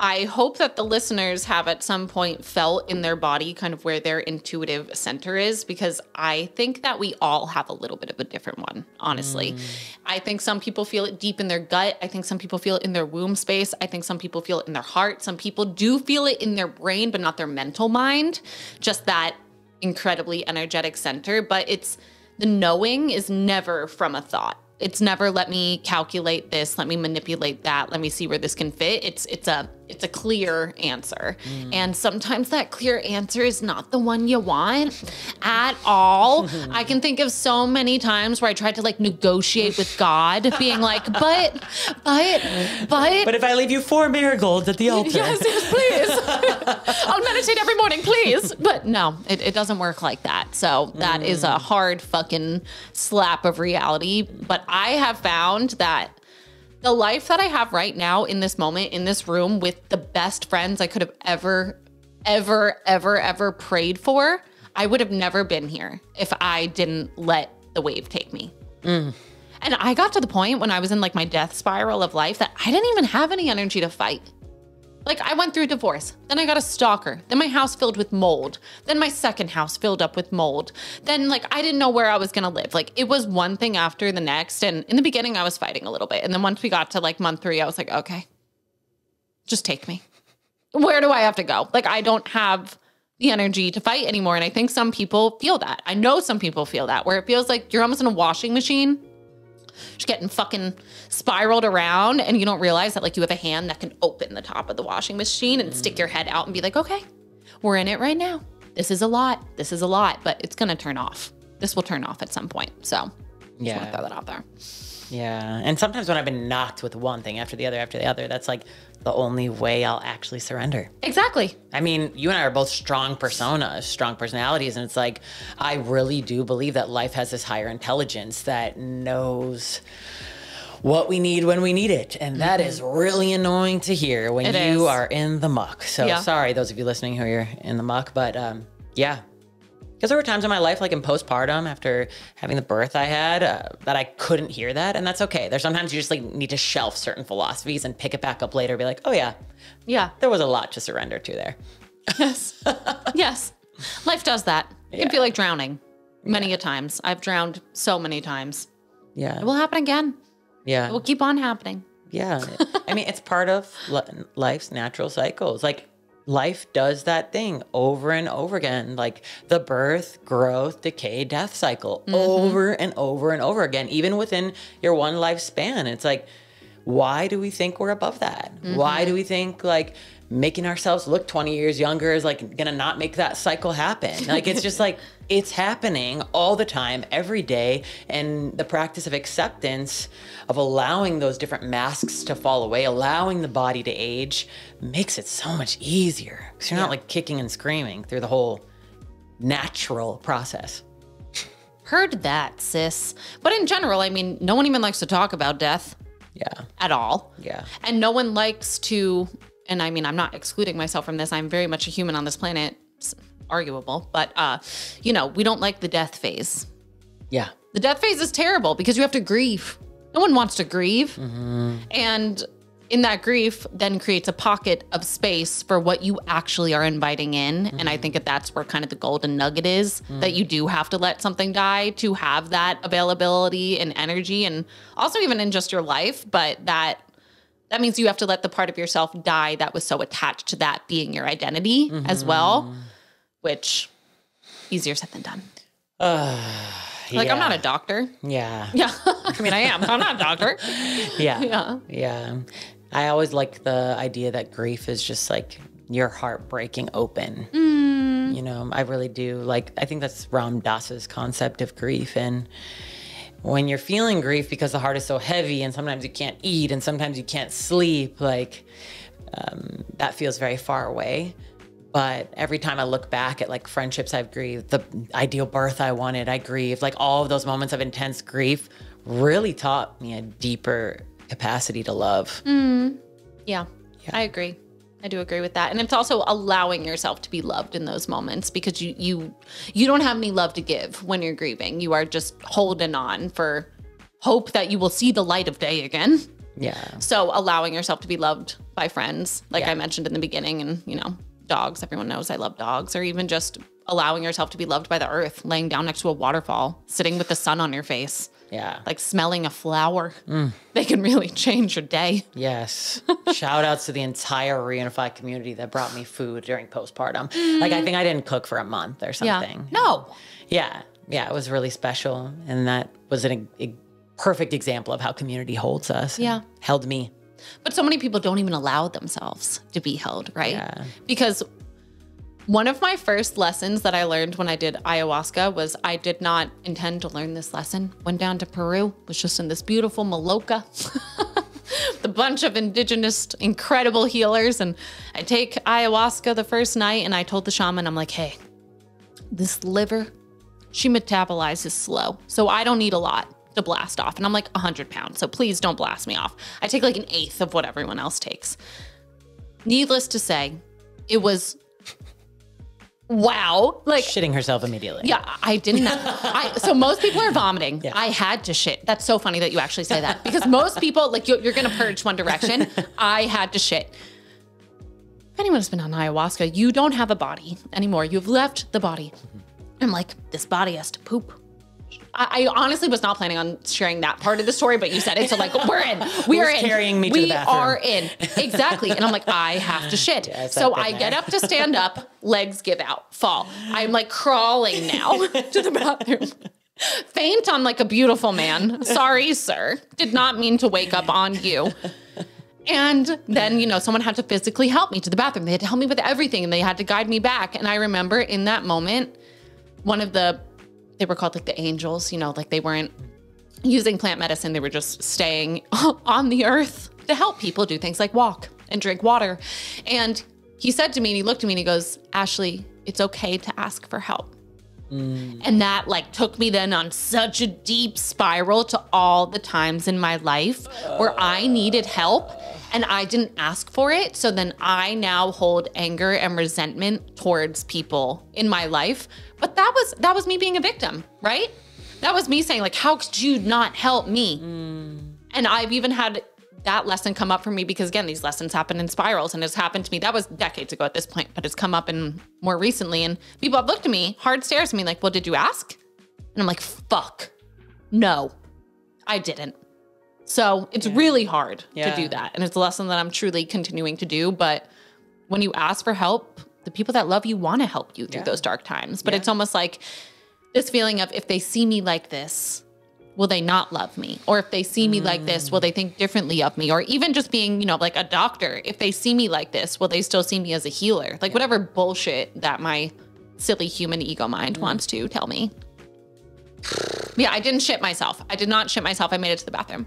I hope that the listeners have at some point felt in their body kind of where their intuitive center is, because I think that we all have a little bit of a different one, honestly. Mm. I think some people feel it deep in their gut. I think some people feel it in their womb space. I think some people feel it in their heart. Some people do feel it in their brain, but not their mental mind, just that incredibly energetic center. But it's the knowing is never from a thought it's never let me calculate this let me manipulate that let me see where this can fit it's it's a it's a clear answer mm. and sometimes that clear answer is not the one you want at all [laughs] i can think of so many times where i tried to like negotiate with god being like [laughs] but but but But if I leave you four marigolds at the [laughs] altar, Yes, yes, please. I'll meditate every morning, please. But no, it, it doesn't work like that. So that is a mm. hard fucking slap of reality. But I have found that the life that I have right now in this moment, in this room with the best friends I could have ever, ever, ever, ever prayed for, I would have never been here if I didn't let the wave take me. Mm. And I got to the point when I was in like my death spiral of life that I didn't even have any energy to fight. Like I went through divorce, then I got a stalker, then my house filled with mold, then my second house filled up with mold. Then like I didn't know where I was going to live. Like it was one thing after the next and in the beginning I was fighting a little bit. And then once we got to like month 3, I was like, "Okay. Just take me. Where do I have to go? Like I don't have the energy to fight anymore." And I think some people feel that. I know some people feel that where it feels like you're almost in a washing machine just getting fucking spiraled around and you don't realize that like you have a hand that can open the top of the washing machine and stick your head out and be like okay we're in it right now this is a lot this is a lot but it's gonna turn off this will turn off at some point so Just Yeah. throw that out there. Yeah. And sometimes when I've been knocked with one thing after the other after the other, that's like the only way I'll actually surrender. Exactly. I mean, you and I are both strong personas, strong personalities, and it's like I really do believe that life has this higher intelligence that knows what we need when we need it. And that is really annoying to hear when Mm-hmm. It you is. are in the muck. So Yeah. sorry those of you listening who are in the muck, but um yeah. Because there were times in my life, like in postpartum, after having the birth I had, uh, that I couldn't hear that, and that's okay. There's sometimes you just like need to shelf certain philosophies and pick it back up later. Be like, oh yeah, Yeah. there was a lot to surrender to there. Yes. [laughs] yes. Life does that. It can Yeah. feel like drowning many a times. I've drowned so many times. Yeah, It will happen again. yeah. It will keep on happening. Yeah. I mean, it's part of life's natural cycles. Like, life does that thing over and over again. Like, the birth, growth, decay, death cycle mm-hmm. over and over and over again, even within your one lifespan. It's like, why do we think we're above that? Why do mm-hmm. we think, like, making ourselves look 20 years younger is like gonna not make that cycle happen? [laughs] Like, it's just like, it's happening all the time, every day. And the practice of acceptance, of allowing those different masks to fall away, allowing the body to age, makes it so much easier. Because you're not like kicking and screaming through the whole natural process. Heard that, sis. But in general, I mean, no one even likes to talk about death Yeah. at all. Yeah. And no one likes to, and I mean, I'm not excluding myself from this. I'm very much a human on this planet. It's arguable, but uh, you know, we don't like the death phase. Yeah. The death phase is terrible because you have to grieve. No one wants to grieve. Mm-hmm. And in that grief, then creates a pocket of space for what you actually are inviting in. And I Mm-hmm. think that that's where kind of the golden nugget is Mm. that you do have to let something die to have that availability and energy, and also even in just your life. But that that means you have to let the part of yourself die that was so attached to that being your identity as well, Mm-hmm. which easier said than done. Like, [sighs] Like I'm not a doctor. Yeah. [laughs] Yeah. I mean, I am. I'm not a doctor. [laughs] Yeah. Yeah. Yeah. I always like the idea that grief is just like your heart breaking open. Mm. You know, I really do. Like, I think that's Ram Dass's concept of grief. And when you're feeling grief because the heart is so heavy and sometimes you can't eat and sometimes you can't sleep, like, um, that feels very far away. But every time I look back at like friendships I've grieved, the ideal birth I wanted, I grieved. Like all of those moments of intense grief really taught me a deeper capacity to love. Yeah, I agree. I do agree with that. And it's also allowing yourself to be loved in those moments because you you you don't have any love to give when you're grieving. You are just holding on for hope that you will see the light of day again. Yeah. So allowing yourself to be loved by friends, like Yeah. I mentioned in the beginning, and you know, dogs. Everyone knows I love dogs, or even just allowing yourself to be loved by the earth, laying down next to a waterfall, sitting with the sun on your face, Yeah. like smelling a flower. Mm. They can really [laughs] change your day. Yes. Shout outs to the entire Reunify community that brought me food during postpartum. Like I mm. think I didn't cook for a month or something. Yeah. No. Yeah. Yeah. It was really special. And that was an, a perfect example of how community holds us. Yeah. Held me. But so many people don't even allow themselves to be held, right? Yeah. Because one of my first lessons that I learned when I did ayahuasca was I did not intend to learn this lesson. Went down to Peru, was just in this beautiful Maloca. [laughs] The bunch of indigenous incredible healers and I take ayahuasca the first night and I told the shaman I'm like, "Hey, this liver she metabolizes slow. So I don't need a lot to blast off. And I'm like 100 pounds. So please don't blast me off. I take like an eighth of what everyone else takes. Needless to say, it was wow. Like, Shitting herself immediately. yeah, I didn't. I, so most people are vomiting. I had to shit. That's so funny that you actually say that because most people, like, you're, you're going to purge one direction. I had to shit. If anyone has been on ayahuasca, you don't have a body anymore. You've left the body. I'm like, this body has to poop. I, I honestly was not planning on sharing that part of the story, but you said it, so like we're in. [laughs] We are in. carrying me to we the bathroom? are in exactly, and I'm like, I have to shit. [laughs] Yes, so I been get up to stand up, [laughs] legs give out, fall. I'm like crawling now to the bathroom. Faint on like a beautiful man. Sorry, sir. Did not mean to wake up on you. And then, you know, someone had to physically help me to the bathroom. They had to help me with everything and they had to guide me back. And I remember in that moment, one of the, they were called like the angels, you know, like they weren't using plant medicine. They were just staying [laughs] on the earth to help people do things like walk and drink water. And he said to me, and he looked at me and he goes, Ashley, it's okay to ask for help. Mm. And that like took me then on such a deep spiral to all the times in my life where I needed help and I didn't ask for it. So then I now hold anger and resentment towards people in my life. But that was that was me being a victim, right? That was me saying like how could you not help me? Mm. And I've even had that lesson come up for me because again, these lessons happen in spirals and it's happened to me. That was decades ago at this point, but it's come up in more recently. And people have looked at me, hard stares at me, like, well, did you ask? And I'm like, fuck. No, I didn't. So it's really hard Yeah. to do that. And it's a lesson that I'm truly continuing to do. But when you ask for help, the people that love you want to help you through Yeah. those dark times. But Yeah. it's almost like this feeling of if they see me like this, will they not love me? Or if they see me like this, will they think differently of me? Or even just being, you know, like a doctor, if they see me like this, will they still see me as a healer? Like whatever bullshit that my silly human ego mind wants to tell me. Yeah, I didn't shit myself. I did not shit myself. I made it to the bathroom.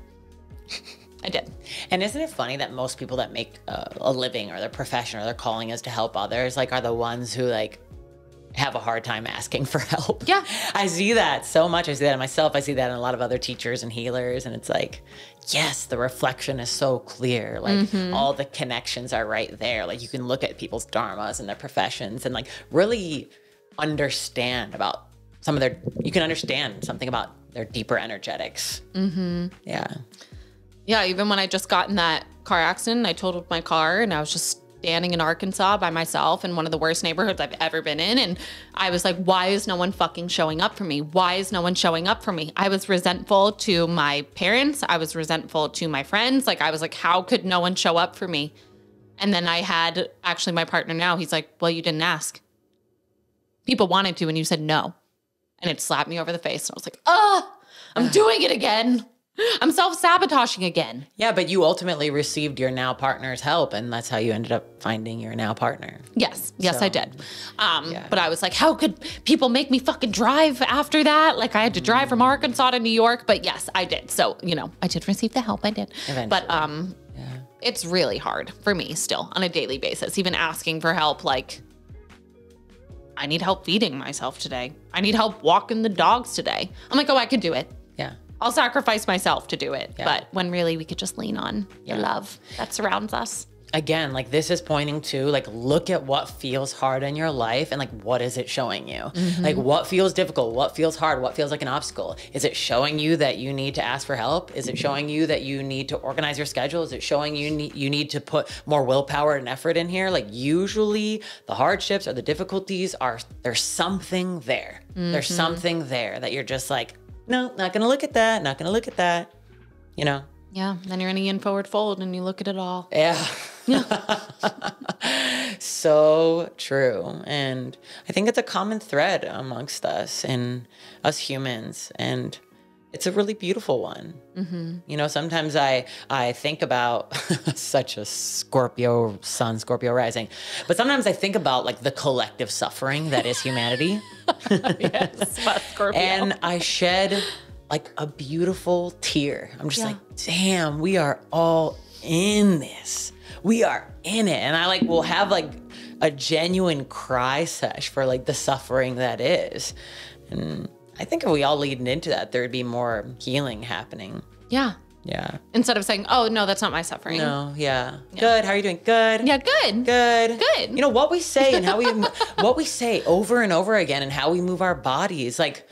[laughs] I did. And isn't it funny that most people that make uh, a living or their profession or their calling is to help others, like, are the ones who like have a hard time asking for help? Yeah. [laughs] I see that so much. I see that in myself. I see that in a lot of other teachers and healers, and it's like, yes, the reflection is so clear. Like all the connections are right there. Like you can look at people's dharmas and their professions and like really understand about some of their. You can understand something about their deeper energetics. Mm-hmm. Yeah. Yeah, even when I just got in that car accident, I totaled my car and I was just standing in Arkansas by myself in one of the worst neighborhoods I've ever been in. And I was like, why is no one fucking showing up for me? Why is no one showing up for me? I was resentful to my parents. I was resentful to my friends. Like, I was like, how could no one show up for me? And then I had actually my partner now, he's like, well, you didn't ask. People wanted to, and you said no. And it slapped me over the face. And I was like, oh, I'm [sighs] doing it again. [laughs] I'm self sabotaging again. Yeah, but you ultimately received your now partner's help, and that's how you ended up finding your now partner. Yes, yes, So, I did. Um, yeah. But I was like, how could people make me fucking drive after that? Like I had to drive from Arkansas to New York. But yes, I did. So you know, I did receive the help. I did. But Eventually. um, it's really hard for me still on a daily basis, even asking for help. Like, I need help feeding myself today. I need help walking the dogs today. I'm like, oh, I could do it. I'll sacrifice myself to do it. Yeah. But when really we could just lean on Yeah. the love that surrounds us. Again, like this is pointing to like look at what feels hard in your life and like what is it showing you? Mm-hmm. Like what feels difficult, what feels hard, what feels like an obstacle? Is it showing you that you need to ask for help? Is it mm-hmm. showing you that you need to organize your schedule? Is it showing you need, you need to put more willpower and effort in here? Like usually the hardships or the difficulties are there's something there. There's mm-hmm. something there that you're just like, no, not gonna look at that, not gonna look at that. You know? Yeah. Then you're in a yin forward fold and you look at it all. Yeah. [laughs] so true. And I think it's a common thread amongst us and us humans. And it's a really beautiful one. Mm-hmm. You know, sometimes I I think about [laughs] such a Scorpio sun, Scorpio rising, but sometimes I think about like the collective suffering that is humanity. [laughs] yes. Scorpio. and I shed like a beautiful tear. I'm just Yeah. like, damn, we are all in this. We are in it. And I like will have like a genuine cry sesh for like the suffering that is. And I think if we all lead into that, there'd be more healing happening. yeah. Yeah. Instead of saying, oh, no, that's not my suffering. No, yeah. Good. How are you doing? Good. Yeah, good. Good. Good. You know what we say and how we [laughs] what we say over and over again and how we move our bodies like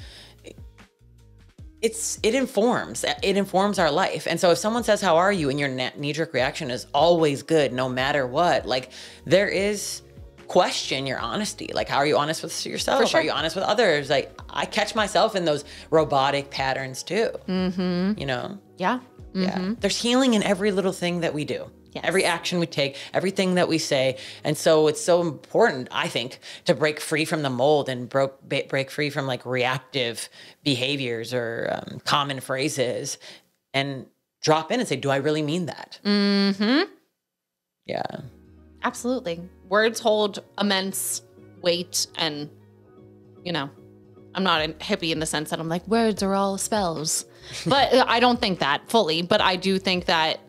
it's it informs it informs our life and so if someone says how are you and your knee jerk reaction is always good no matter what like there is question your honesty like how are you honest with yourself sure. are you honest with others like i catch myself in those robotic patterns too mm-hmm. you know Yeah. yeah. There's healing in every little thing that we do. Yes. Every action we take, everything that we say. And so it's so important, I think, to break free from the mold and broke, break free from like reactive behaviors or um, common phrases and drop in and say, Do I really mean that? Mm-hmm. Yeah. Absolutely. Words hold immense weight and, you know, I'm not a hippie in the sense that I'm like, words are all spells. [laughs] But I don't think that fully. But I do think that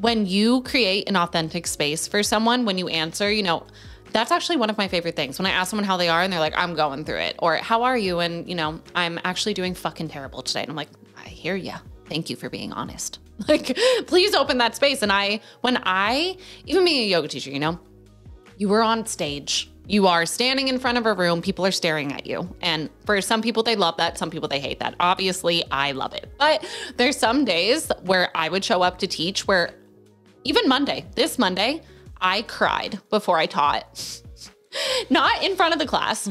when you create an authentic space for someone, when you answer, you know, that's actually one of my favorite things. When I ask someone how they are and they're like, I'm going through it, or how are you? And, you know, I'm actually doing fucking terrible today. And I'm like, I hear you. Thank you for being honest. [laughs] Like, please open that space. And I, when I, even being a yoga teacher, you know, you were on stage. You are standing in front of a room, people are staring at you. And for some people, they love that. Some people, they hate that. Obviously, I love it. But there's some days where I would show up to teach where even Monday, this Monday, I cried before I taught. [laughs] Not in front of the class.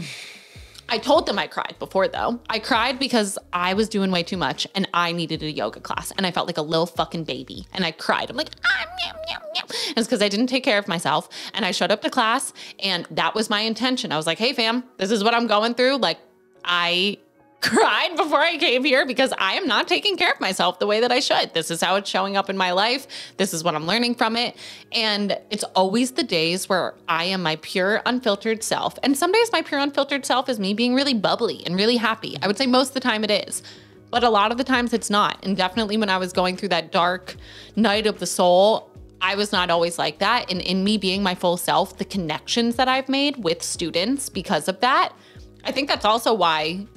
I told them I cried before though. I cried because I was doing way too much and I needed a yoga class and I felt like a little fucking baby and I cried. I'm like, ah, meow, meow, meow. It's because I didn't take care of myself and I showed up to class and that was my intention. I was like, hey fam, this is what I'm going through. Like, I cried before I came here because I am not taking care of myself the way that I should. This is how it's showing up in my life. This is what I'm learning from it. And it's always the days where I am my pure, unfiltered self. And some days my pure, unfiltered self is me being really bubbly and really happy. I would say most of the time it is. But a lot of the times it's not. And definitely when I was going through that dark night of the soul, I was not always like that. And in me being my full self, the connections that I've made with students because of that, I think that's also why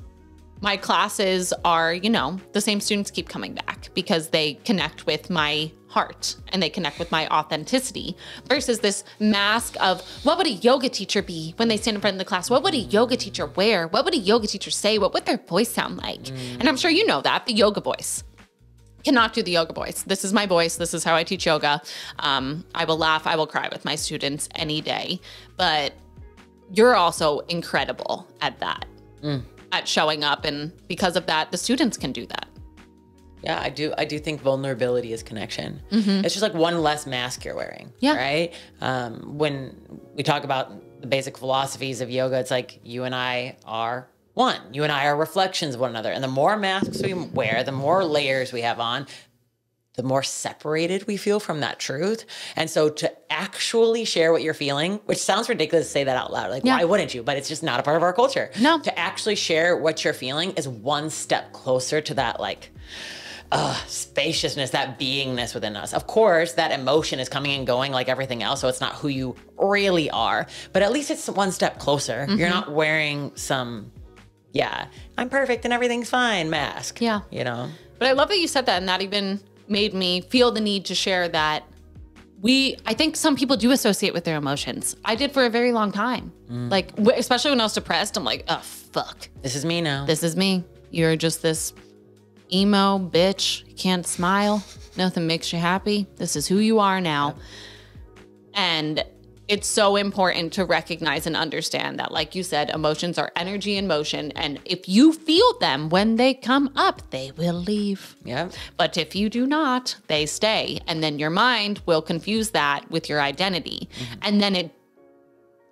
my classes are, you know, the same students keep coming back because they connect with my heart and they connect with my authenticity versus this mask of what would a yoga teacher be when they stand in front of the class? What would a yoga teacher wear? What would a yoga teacher say? What would their voice sound like? Mm. And I'm sure you know that the yoga voice cannot do the yoga voice. This is my voice. This is how I teach yoga. Um, I will laugh. I will cry with my students any day. But you're also incredible at that. Mm at showing up and because of that the students can do that yeah, I do. I do think vulnerability is connection. Mm-hmm. It's just like one less mask you're wearing. Yeah. Right. Um, when we talk about the basic philosophies of yoga, it's like you and I are one. You and I are reflections of one another. And the more masks we wear, the more layers we have on, the more separated we feel from that truth. And so to actually share what you're feeling, which sounds ridiculous to say that out loud, like, yeah. why wouldn't you? But it's just not a part of our culture. No. To actually share what you're feeling is one step closer to that, like, uh, spaciousness, that beingness within us. Of course, that emotion is coming and going like everything else. So it's not who you really are, but at least it's one step closer. Mm-hmm. You're not wearing some, yeah, I'm perfect and everything's fine mask. Yeah. You know? But I love that you said that and that even made me feel the need to share that we i think some people do associate with their emotions. I did for a very long time. Mm. like especially when i was depressed i'm like oh fuck. This is me now. This is me. You're just this emo bitch. You can't smile. Nothing makes you happy. This is who you are now. Yep. and it's so important to recognize and understand that, like you said, emotions are energy in motion. And if you feel them when they come up, they will leave. Yeah. But if you do not, they stay. And then your mind will confuse that with your identity. Mm-hmm. And then it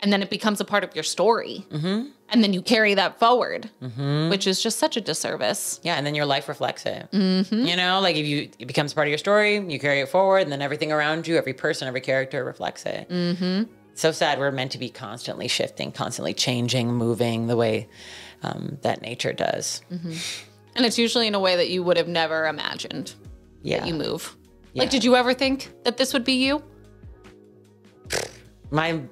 and then it becomes a part of your story. Mm-hmm. And then you carry that forward, mm-hmm. which is just such a disservice. Yeah, and then your life reflects it. Mm-hmm. You know, like if you it becomes part of your story, you carry it forward, and then everything around you, every person, every character reflects it. Mm-hmm. So sad. We're meant to be constantly shifting, constantly changing, moving the way um, that nature does. Mm-hmm. And it's usually in a way that you would have never imagined yeah. that you move. Yeah. Like, did you ever think that this would be you? My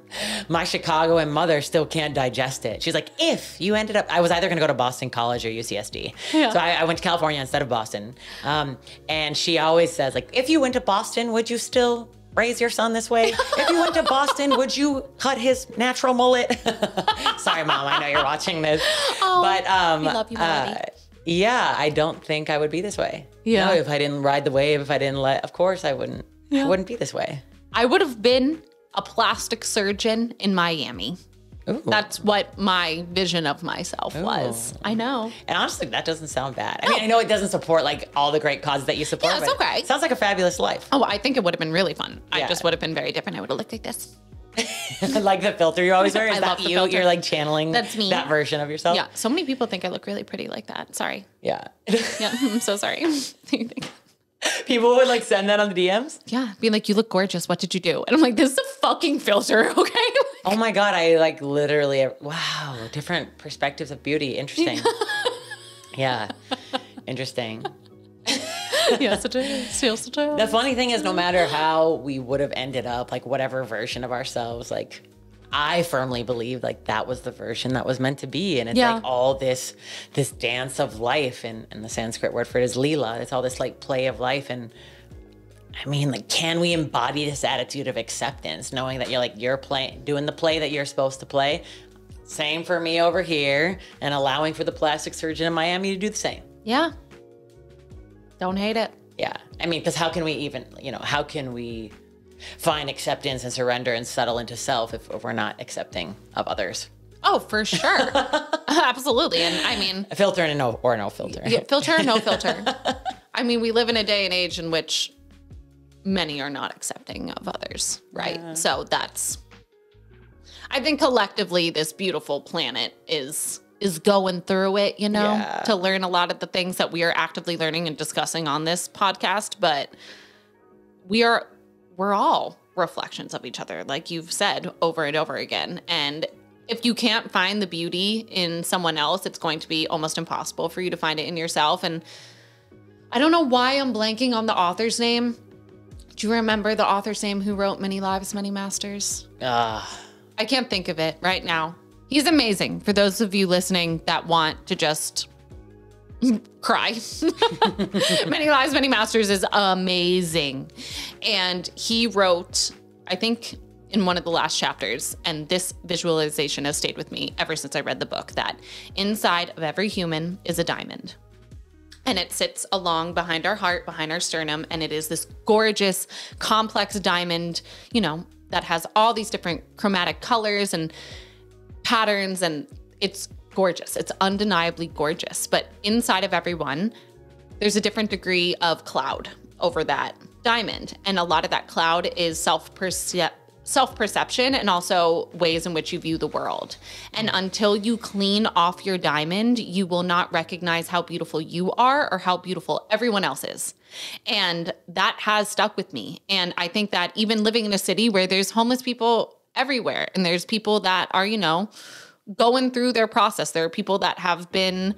my Chicagoan mother still can't digest it. She's like, if you ended up, I was either going to go to Boston College or UCSD. Yeah. So I, I, went to California instead of Boston. Um, and she always says, like, if you went to Boston, would you still raise your son this way? [laughs] if you went to Boston, would you cut his natural mullet? [laughs] Sorry, mom. I know you're watching this, oh, but um, love you, uh, yeah, I don't think I would be this way. Yeah. No, if I didn't ride the wave, if I didn't let, of course I wouldn't. Yeah. I wouldn't be this way. I would have been a plastic surgeon in Miami. Ooh. That's what my vision of myself Ooh. was. I know. And honestly, that doesn't sound bad. I mean, I know it doesn't support like all the great causes that you support. Yeah, it's okay. It sounds like a fabulous life. Oh, I think it would have been really fun. Yeah. I just would have been very different. I would have looked like this. [laughs] like the filter you always [laughs] wear. Is I that you? Filter. You're like channeling That's me. that version of yourself. Yeah. So many people think I look really pretty like that. Sorry. Yeah. yeah. [laughs] I'm so sorry. People would like send that on the DMs. Yeah, being like, "You look gorgeous. What did you do?" And I'm like, "This is a fucking filter, [laughs] okay?" oh my god, I like literally. Wow, different perspectives of beauty. Interesting. [laughs] Yeah. Interesting. yes, it is. Yes, it is. The funny thing is, no matter how we would have ended up, like whatever version of ourselves, like I firmly believe like that was the version that was meant to be. And it's Yeah. like all this this dance of life and, and the Sanskrit word for it is Leela. It's all this like play of life. And I mean, like, can we embody this attitude of acceptance, knowing that you're like you're playing doing the play that you're supposed to play? Same for me over here, and allowing for the plastic surgeon in Miami to do the same. Yeah. Don't hate it. Yeah. I mean, because how can we even, you know, how can we find acceptance and surrender and settle into self if, if we're not accepting of others? Oh, for sure. [laughs] Absolutely. And I mean, A filter and a no or no filter. yeah, filter or no [laughs] filter. I mean, we live in a day and age in which many are not accepting of others, right? So that's I think collectively this beautiful planet is is going through it, you know, Yeah. to learn a lot of the things that we are actively learning and discussing on this podcast, but we are we're all reflections of each other like you've said over and over again. And if you can't find the beauty in someone else it's going to be almost impossible for you to find it in yourself. And i don't know why i'm blanking on the author's name. Do you remember the author's name who wrote many lives many masters? Ah, i can't think of it right now. He's amazing. For those of you listening that want to just cry. [laughs] Many Lives, Many Masters is amazing. And he wrote, I think, in one of the last chapters, and this visualization has stayed with me ever since I read the book, that inside of every human is a diamond. And it sits along behind our heart, behind our sternum, and it is this gorgeous, complex diamond, you know, that has all these different chromatic colors and patterns and it's gorgeous. It's undeniably gorgeous. But inside of everyone, there's a different degree of cloud over that diamond. And a lot of that cloud is self perception self perception and also ways in which you view the world. And until you clean off your diamond, you will not recognize how beautiful you are or how beautiful everyone else is. And that has stuck with me. And I think that even living in a city where there's homeless people everywhere and there's people that are, you know, going through their process. There are people that have been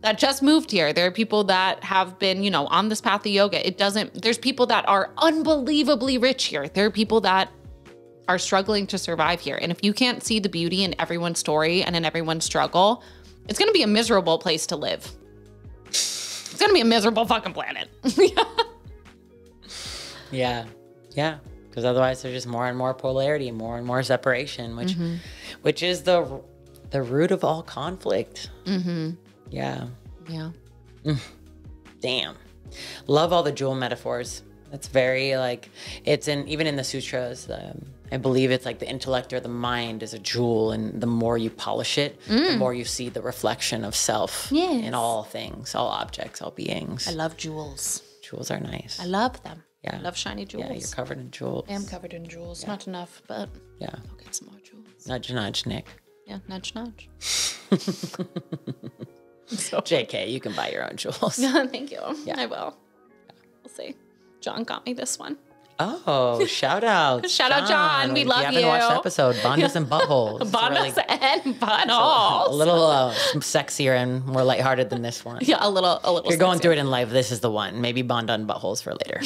that just moved here. There are people that have been, you know, on this path of yoga. It doesn't there's people that are unbelievably rich here. There are people that are struggling to survive here. And if you can't see the beauty in everyone's story and in everyone's struggle, it's going to be a miserable place to live. It's going to be a miserable fucking planet. [laughs] yeah. Yeah. Because otherwise there's just more and more polarity, more and more separation, which mm-hmm. which is the the root of all conflict. Mm-hmm. Yeah. yeah. [sighs] Damn. Love all the jewel metaphors. That's very like it's in even in the sutras. Um, I believe it's like the intellect or the mind is a jewel, and the more you polish it, the more you see the reflection of self Yes. in all things, all objects, all beings. I love jewels. jewels are nice. I love them. Yeah. I love shiny jewels. yeah, you're covered in jewels. I am covered in jewels. Not enough, but Yeah, I'll get some more jewels. nudge, nudge, Nick. Yeah, nudge, nudge. [laughs] so. JK, you can buy your own jewels. [laughs] Thank you. I will. We'll see. John got me this one. Oh, [laughs] shout out. Shout out, John. We If love you You haven't watched the episode, Bandhas and Buttholes. It's a really- Bonus and a buttholes. little uh, sexier and more lighthearted than this one. Yeah, a little, a little. If you're going sexier. through it in life, this is the one. Maybe Bond on buttholes for later.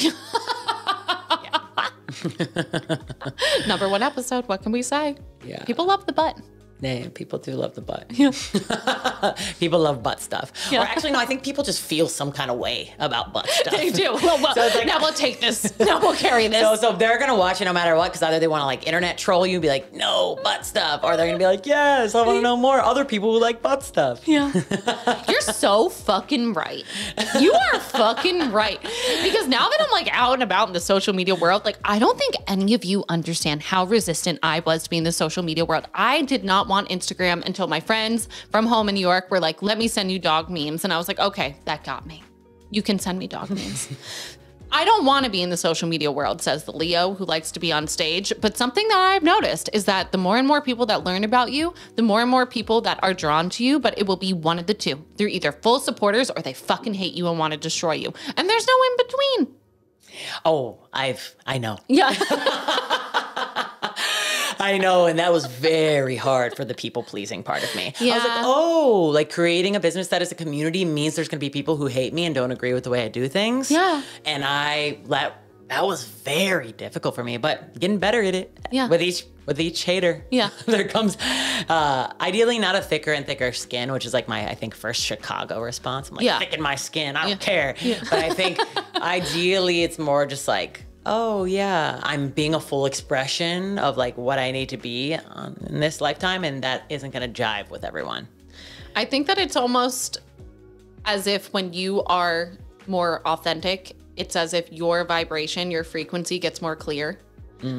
Number one episode. What can we say? Yeah. People love the butt. Yeah, people do love the butt. [laughs] Yeah. [laughs] people love butt stuff. Yeah. Or actually, no, I think people just feel some kind of way about butt [laughs] stuff. They do. Well, well, So like- now we'll take this. Now we'll carry this. So, so they're gonna watch it no matter what, because either they want to like internet troll you and be like, no butt stuff, or they're gonna be like, yes, I want to know more other people who like butt stuff. Yeah. You're so fucking right. You are fucking right. Because now that I'm like out and about in the social media world, like I don't think any of you understand how resistant I was to be in the social media world. I did not want Instagram until my friends from home in New York were like, let me send you dog memes. And I was like, okay, that got me. You can send me dog memes. I don't want to be in the social media world, says the Leo who likes to be on stage. But something that I've noticed is that the more and more people that learn about you, the more and more people that are drawn to you, but it will be one of the two. They're either full supporters or they fucking hate you and want to destroy you. And there's no in between. Oh, I've, I know. Yeah. [laughs] I know, and that was very hard for the people pleasing part of me. Yeah. I was like, oh, like creating a business that is a community means there's gonna be people who hate me and don't agree with the way I do things. Yeah. And I let that was very difficult for me, but getting better at it. Yeah. With each with each hater. Yeah. [laughs] there comes uh ideally not a thicker and thicker skin, which is like my I think first Chicago response. I'm like, Yeah. thicken my skin, I don't Yeah. care. But I think [laughs] ideally it's more just like oh yeah i'm being a full expression of like what i need to be um, in this lifetime and that isn't going to jive with everyone I think that it's almost as if when you are more authentic, it's as if your vibration, your frequency gets more clear.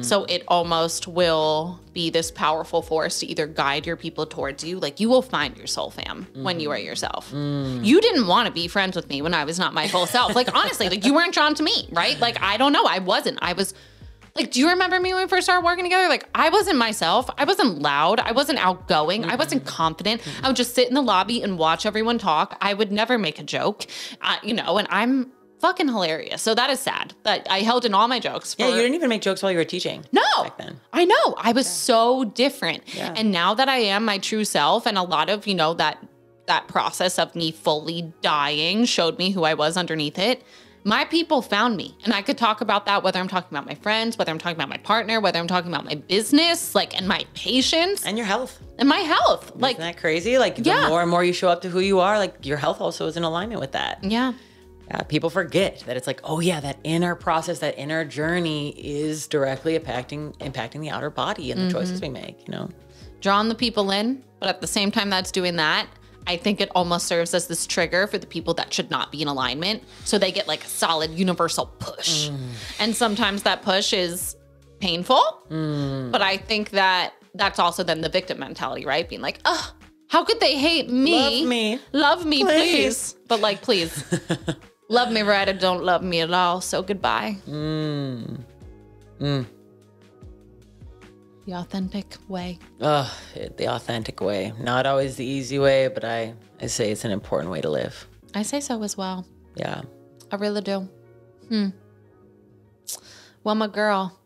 So it almost will be this powerful force to either guide your people towards you. Like you will find your soul fam when you are yourself. You didn't want to be friends with me when I was not my full self. Like honestly, like you weren't drawn to me, right? Like I don't know. I wasn't. I was like, do you remember me when we first started working together? Like, I wasn't myself. I wasn't loud. I wasn't outgoing. I wasn't confident. I would just sit in the lobby and watch everyone talk. I would never make a joke, uh, you know, and I'm fucking hilarious. So that is sad that I held in all my jokes. For, yeah you didn't even make jokes while you were teaching no, back then I know. I was so different. Yeah. And now that I am my true self and a lot of, you know, that that process of me fully dying showed me who I was underneath it. My people found me. And I could talk about that whether I'm talking about my friends, whether I'm talking about my partner, whether I'm talking about my business, like and my patients and your health and my health. Like isn't that crazy like the Yeah. more and more you show up to who you are like your health also is in alignment with that yeah. Yeah, people forget that it's like oh yeah that inner process that inner journey is directly impacting impacting the outer body and the mm-hmm. choices we make you know Drawing the people in, but at the same time that's doing that, I think it almost serves as this trigger for the people that should not be in alignment. So they get like a solid universal push. Mm. And sometimes that push is painful. Mm. But I think that that's also then the victim mentality, right? Being like, oh, how could they hate me? Love me. Love me, please. Please. But like, please. [laughs] love me right or don't love me at all. So goodbye. Mm. Mm. The authentic way. Ugh, the authentic way. Not always the easy way, but I, I say it's an important way to live. I say so as well. Yeah. I really do. Hmm. Well, my girl,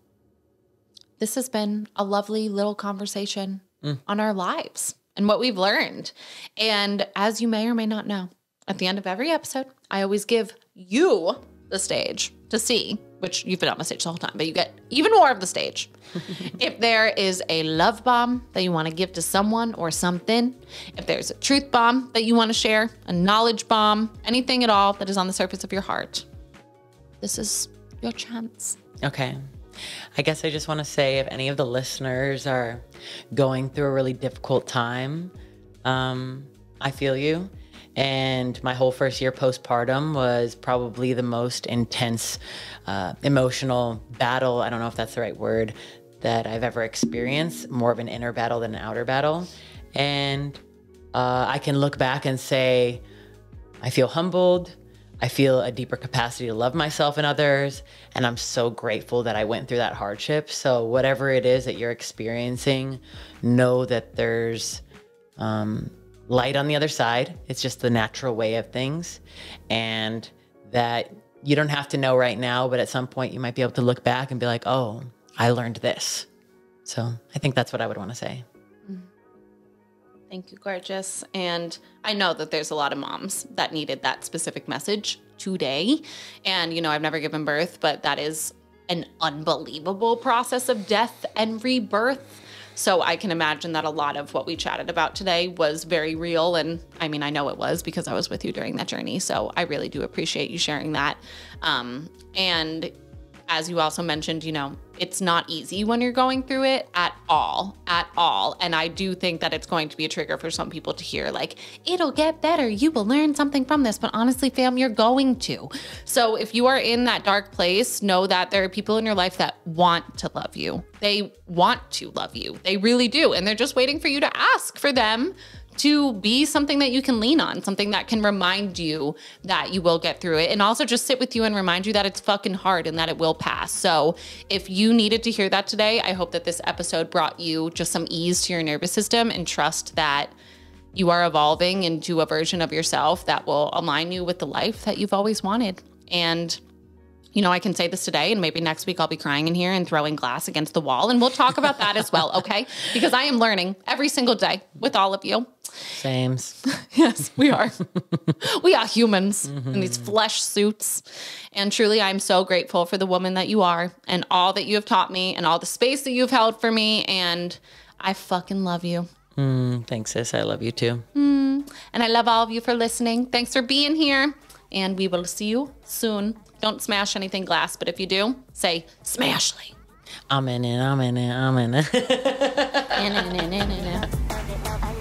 this has been a lovely little conversation mm. on our lives and what we've learned. And as you may or may not know, at the end of every episode, I always give you the stage to see, which you've been on the stage the whole time, but you get even more of the stage. [laughs] if there is a love bomb that you want to give to someone or something, if there's a truth bomb that you want to share, a knowledge bomb, anything at all that is on the surface of your heart, this is your chance. Okay. I guess I just want to say if any of the listeners are going through a really difficult time, um, I feel you. And my whole first year postpartum was probably the most intense uh, emotional battle. I don't know if that's the right word that I've ever experienced, more of an inner battle than an outer battle. And uh, I can look back and say, I feel humbled. I feel a deeper capacity to love myself and others. And I'm so grateful that I went through that hardship. So, whatever it is that you're experiencing, know that there's um, light on the other side. It's just the natural way of things. And that you don't have to know right now, but at some point you might be able to look back and be like, oh, I learned this. So, I think that's what I would want to say. Mm-hmm. Thank you, gorgeous. And I know that there's a lot of moms that needed that specific message today. And, you know, I've never given birth, but that is an unbelievable process of death and rebirth. So I can imagine that a lot of what we chatted about today was very real. And I mean, I know it was because I was with you during that journey. So I really do appreciate you sharing that. Um, and as you also mentioned, you know, it's not easy when you're going through it at all, at all. And I do think that it's going to be a trigger for some people to hear, like, it'll get better. You will learn something from this. But honestly, fam, you're going to. So if you are in that dark place, know that there are people in your life that want to love you. They want to love you. They really do. And they're just waiting for you to ask for them to be something that you can lean on, something that can remind you that you will get through it, and also just sit with you and remind you that it's fucking hard and that it will pass. So, if you needed to hear that today, I hope that this episode brought you just some ease to your nervous system and trust that you are evolving into a version of yourself that will align you with the life that you've always wanted. And you know, I can say this today, and maybe next week I'll be crying in here and throwing glass against the wall. And we'll talk about that as well, [laughs] okay? Because I am learning every single day with all of you. Sames. [laughs] Yes, we are. we are humans in these flesh suits. And truly, I'm so grateful for the woman that you are and all that you have taught me and all the space that you've held for me. And I fucking love you. Mm, Thanks, sis. I love you too. Mm, And I love all of you for listening. Thanks for being here. And we will see you soon. Don't smash anything glass, but if you do, say smashly. I'm in it. I'm in it. I'm in it. Na, na, na, na, na, na.